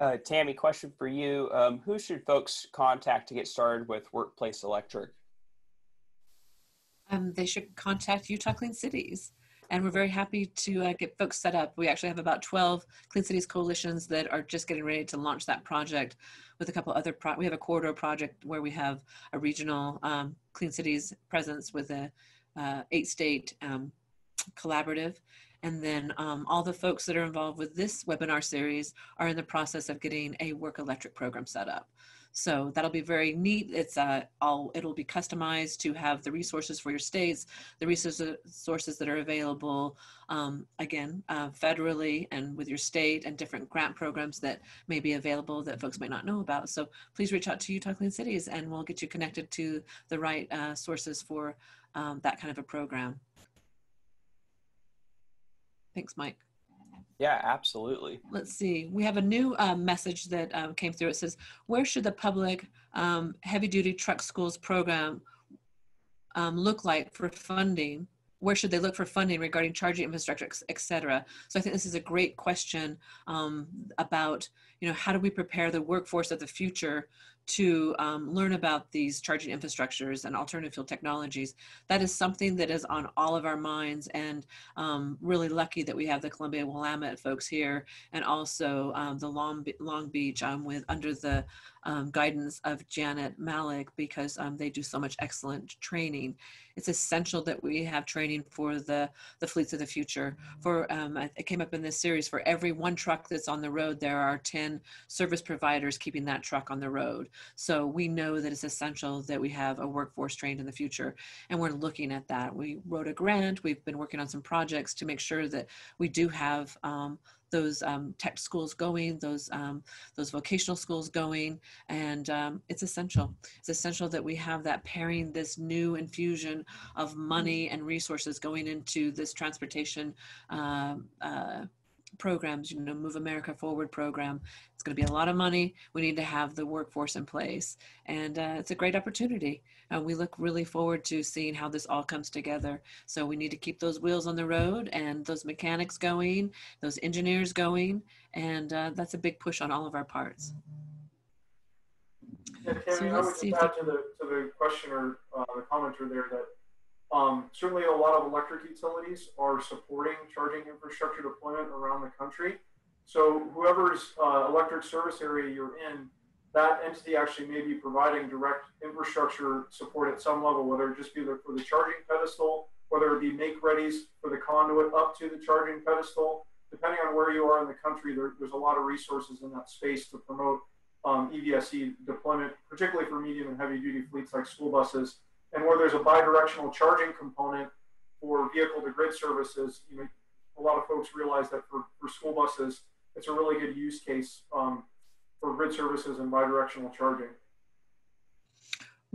Uh, Tammie, question for you. Um, who should folks contact to get started with Workplace Electric? Um, they should contact Utah Clean Cities. And we're very happy to uh, get folks set up. We actually have about 12 Clean Cities coalitions that are just getting ready to launch that project with a couple other, pro- we have a corridor project where we have a regional um, Clean Cities presence with a uh, eight state um, collaborative. And then um, all the folks that are involved with this webinar series are in the process of getting a work electric program set up. So that'll be very neat. It's uh, all it'll be customized to have the resources for your states, the resources that are available um, again uh, federally and with your state and different grant programs that may be available that folks might not know about. So please reach out to Utah Clean Cities and we'll get you connected to the right uh, sources for um, that kind of a program. Thanks, Mike. Yeah, absolutely. Let's see. We have a new uh, message that um, came through. It says, "Where should the public um, heavy-duty truck schools program um, look like for funding? Where should they look for funding regarding charging infrastructure, et cetera?" So I think this is a great question um, about, you know, how do we prepare the workforce of the future to um, learn about these charging infrastructures and alternative fuel technologies. That is something that is on all of our minds and um, really lucky that we have the Columbia Willamette folks here and also um, the Long, Long Beach um, with under the um, guidance of Janet Malik because um, they do so much excellent training. It's essential that we have training for the, the fleets of the future. For um, it came up in this series, for every one truck that's on the road, there are 10 service providers keeping that truck on the road. So we know that it's essential that we have a workforce trained in the future. And we're looking at that. We wrote a grant. We've been working on some projects to make sure that we do have um, those um, tech schools going, those um, those vocational schools going, and um, it's essential. It's essential that we have that pairing this new infusion of money and resources going into this transportation. Uh, uh, programs, you know, Move America Forward program. It's going to be a lot of money. We need to have the workforce in place. And uh, it's a great opportunity. And we look really forward to seeing how this all comes together. So we need to keep those wheels on the road and those mechanics going, those engineers going. And uh, that's a big push on all of our parts. Yeah, Tammie, so I would just add to the, to the questioner, uh, the commenter there that um, certainly, a lot of electric utilities are supporting charging infrastructure deployment around the country. So, whoever's uh, electric service area you're in, that entity actually may be providing direct infrastructure support at some level, whether it just be for the charging pedestal, whether it be make readies for the conduit up to the charging pedestal. Depending on where you are in the country, there, there's a lot of resources in that space to promote um, EVSE deployment, particularly for medium and heavy duty fleets like school buses and where there's a bidirectional charging component for vehicle to grid services, you know, a lot of folks realize that for, for school buses, it's a really good use case um, for grid services and bidirectional charging.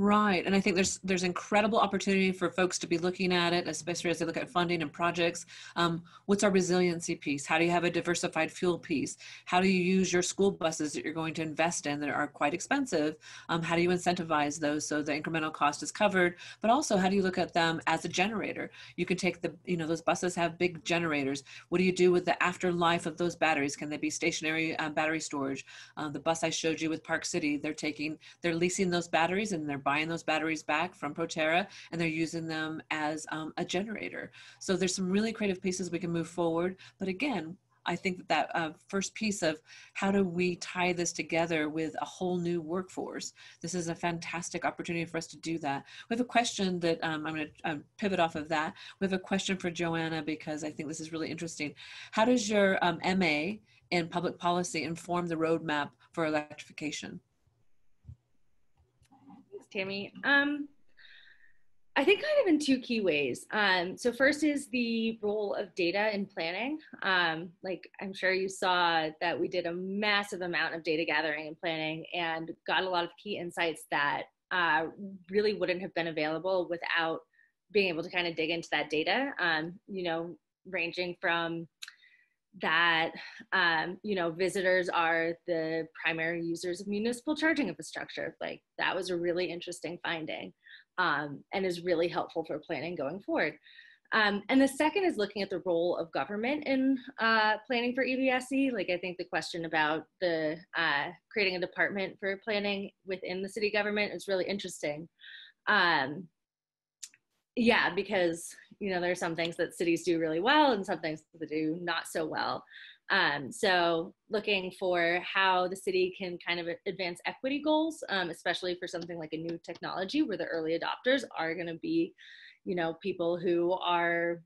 Right, and I think there's there's incredible opportunity for folks to be looking at it, especially as they look at funding and projects. Um, what's our resiliency piece? How do you have a diversified fuel piece? How do you use your school buses that you're going to invest in that are quite expensive? Um, how do you incentivize those so the incremental cost is covered? But also, how do you look at them as a generator? You can take the you know those buses have big generators. What do you do with the afterlife of those batteries? Can they be stationary uh, battery storage? Uh, the bus I showed you with Park City, they're taking they're leasing those batteries and they're buying those batteries back from Proterra and they're using them as um, a generator. So there's some really creative pieces we can move forward. But again, I think that that uh, first piece of how do we tie this together with a whole new workforce? This is a fantastic opportunity for us to do that. We have a question that um, I'm going to um, pivot off of that. We have a question for Joanna because I think this is really interesting. How does your um, MA in public policy inform the roadmap for electrification? Tammie. Um, I think kind of in two key ways. Um, so first is the role of data in planning. Um, like I'm sure you saw that we did a massive amount of data gathering and planning and got a lot of key insights that uh, really wouldn't have been available without being able to kind of dig into that data. Um, you know, ranging from that um, you know visitors are the primary users of municipal charging infrastructure like that was a really interesting finding um, and is really helpful for planning going forward um, and the second is looking at the role of government in uh, planning for EVSE. Like I think the question about the uh, creating a department for planning within the city government is really interesting. Um, yeah, because you know there are some things that cities do really well and some things that do not so well. Um, so looking for how the city can kind of advance equity goals, um, especially for something like a new technology where the early adopters are going to be you know people who are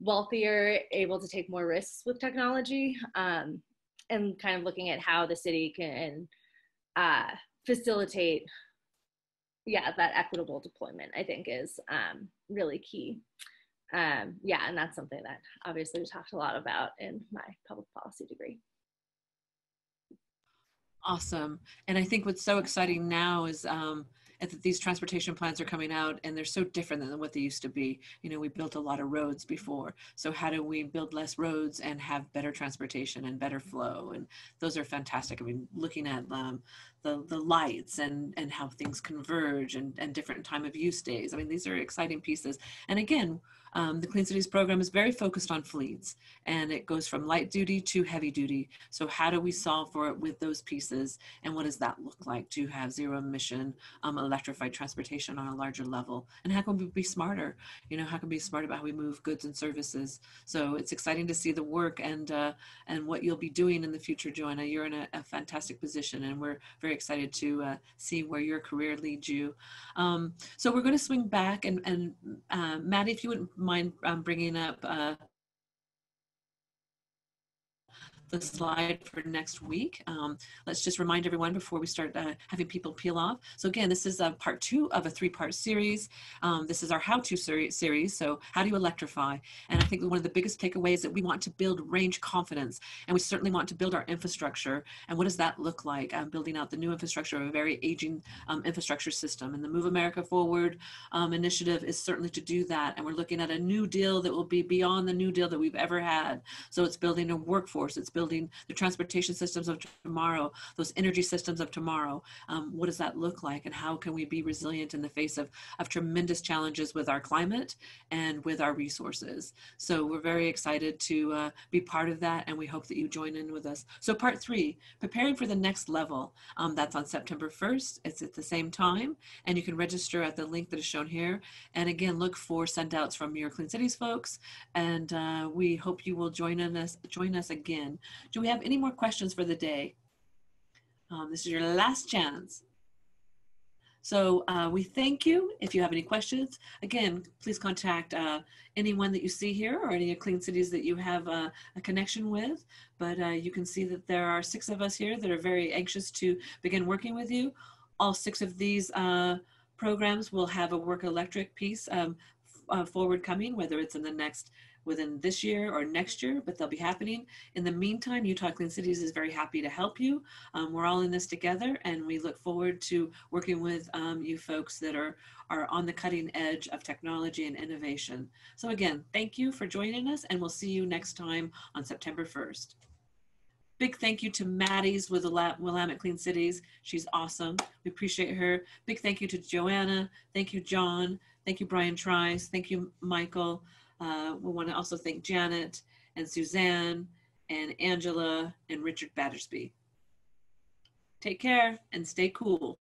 wealthier able to take more risks with technology um, and kind of looking at how the city can uh, facilitate yeah that equitable deployment i think is um, really key um, yeah and that's something that obviously we talked a lot about in my public policy degree awesome and i think what's so exciting now is um, that these transportation plans are coming out and they're so different than what they used to be. You know, we built a lot of roads before. So how do we build less roads and have better transportation and better flow? And those are fantastic. I mean, looking at um, the, the lights and, and how things converge and, and different time of use days. I mean, these are exciting pieces. And again, um, the Clean Cities program is very focused on fleets and it goes from light duty to heavy duty. So how do we solve for it with those pieces and what does that look like to have zero emission um, electrified transportation on a larger level? And how can we be smarter? You know, how can we be smart about how we move goods and services? So it's exciting to see the work and uh, and what you'll be doing in the future, Joanna. You're in a, a fantastic position and we're very excited to uh, see where your career leads you. Um, so we're going to swing back and, and uh, Maddie, if you wouldn't mind um, bringing up uh, the slide for next week. Um, let's just remind everyone before we start uh, having people peel off. So again, this is a part two of a three-part series. Um, this is our how-to series. So how do you electrify? And I think one of the biggest takeaways that we want to build range confidence, and we certainly want to build our infrastructure. And what does that look like? Um, building out the new infrastructure of a very aging um, infrastructure system. And the Move America Forward um, initiative is certainly to do that. And we're looking at a new deal that will be beyond the new deal that we've ever had. So it's building a workforce. It's building building the transportation systems of tomorrow, those energy systems of tomorrow. Um, what does that look like? And how can we be resilient in the face of, of tremendous challenges with our climate and with our resources? So we're very excited to uh, be part of that and we hope that you join in with us. So part three, preparing for the next level. Um, that's on September 1st. It's at the same time and you can register at the link that is shown here. And again, look for sendouts from your Clean Cities folks. And uh, we hope you will join us, join us again do we have any more questions for the day? Um, this is your last chance. So uh, we thank you. If you have any questions, again, please contact uh, anyone that you see here or any of Clean Cities that you have uh, a connection with. But uh, you can see that there are six of us here that are very anxious to begin working with you. All six of these uh, programs will have a work electric piece um, uh, forward coming, whether it's in the next within this year or next year, but they'll be happening. In the meantime, Utah Clean Cities is very happy to help you. Um, we're all in this together, and we look forward to working with um, you folks that are, are on the cutting edge of technology and innovation. So again, thank you for joining us, and we'll see you next time on September 1st. Big thank you to Maddie's with Willamette Clean Cities. She's awesome. We appreciate her. Big thank you to Joanna. Thank you, John. Thank you, Brian Trice. Thank you, Michael. Uh, we want to also thank Janet and Suzanne and Angela and Richard Battersby. Take care and stay cool.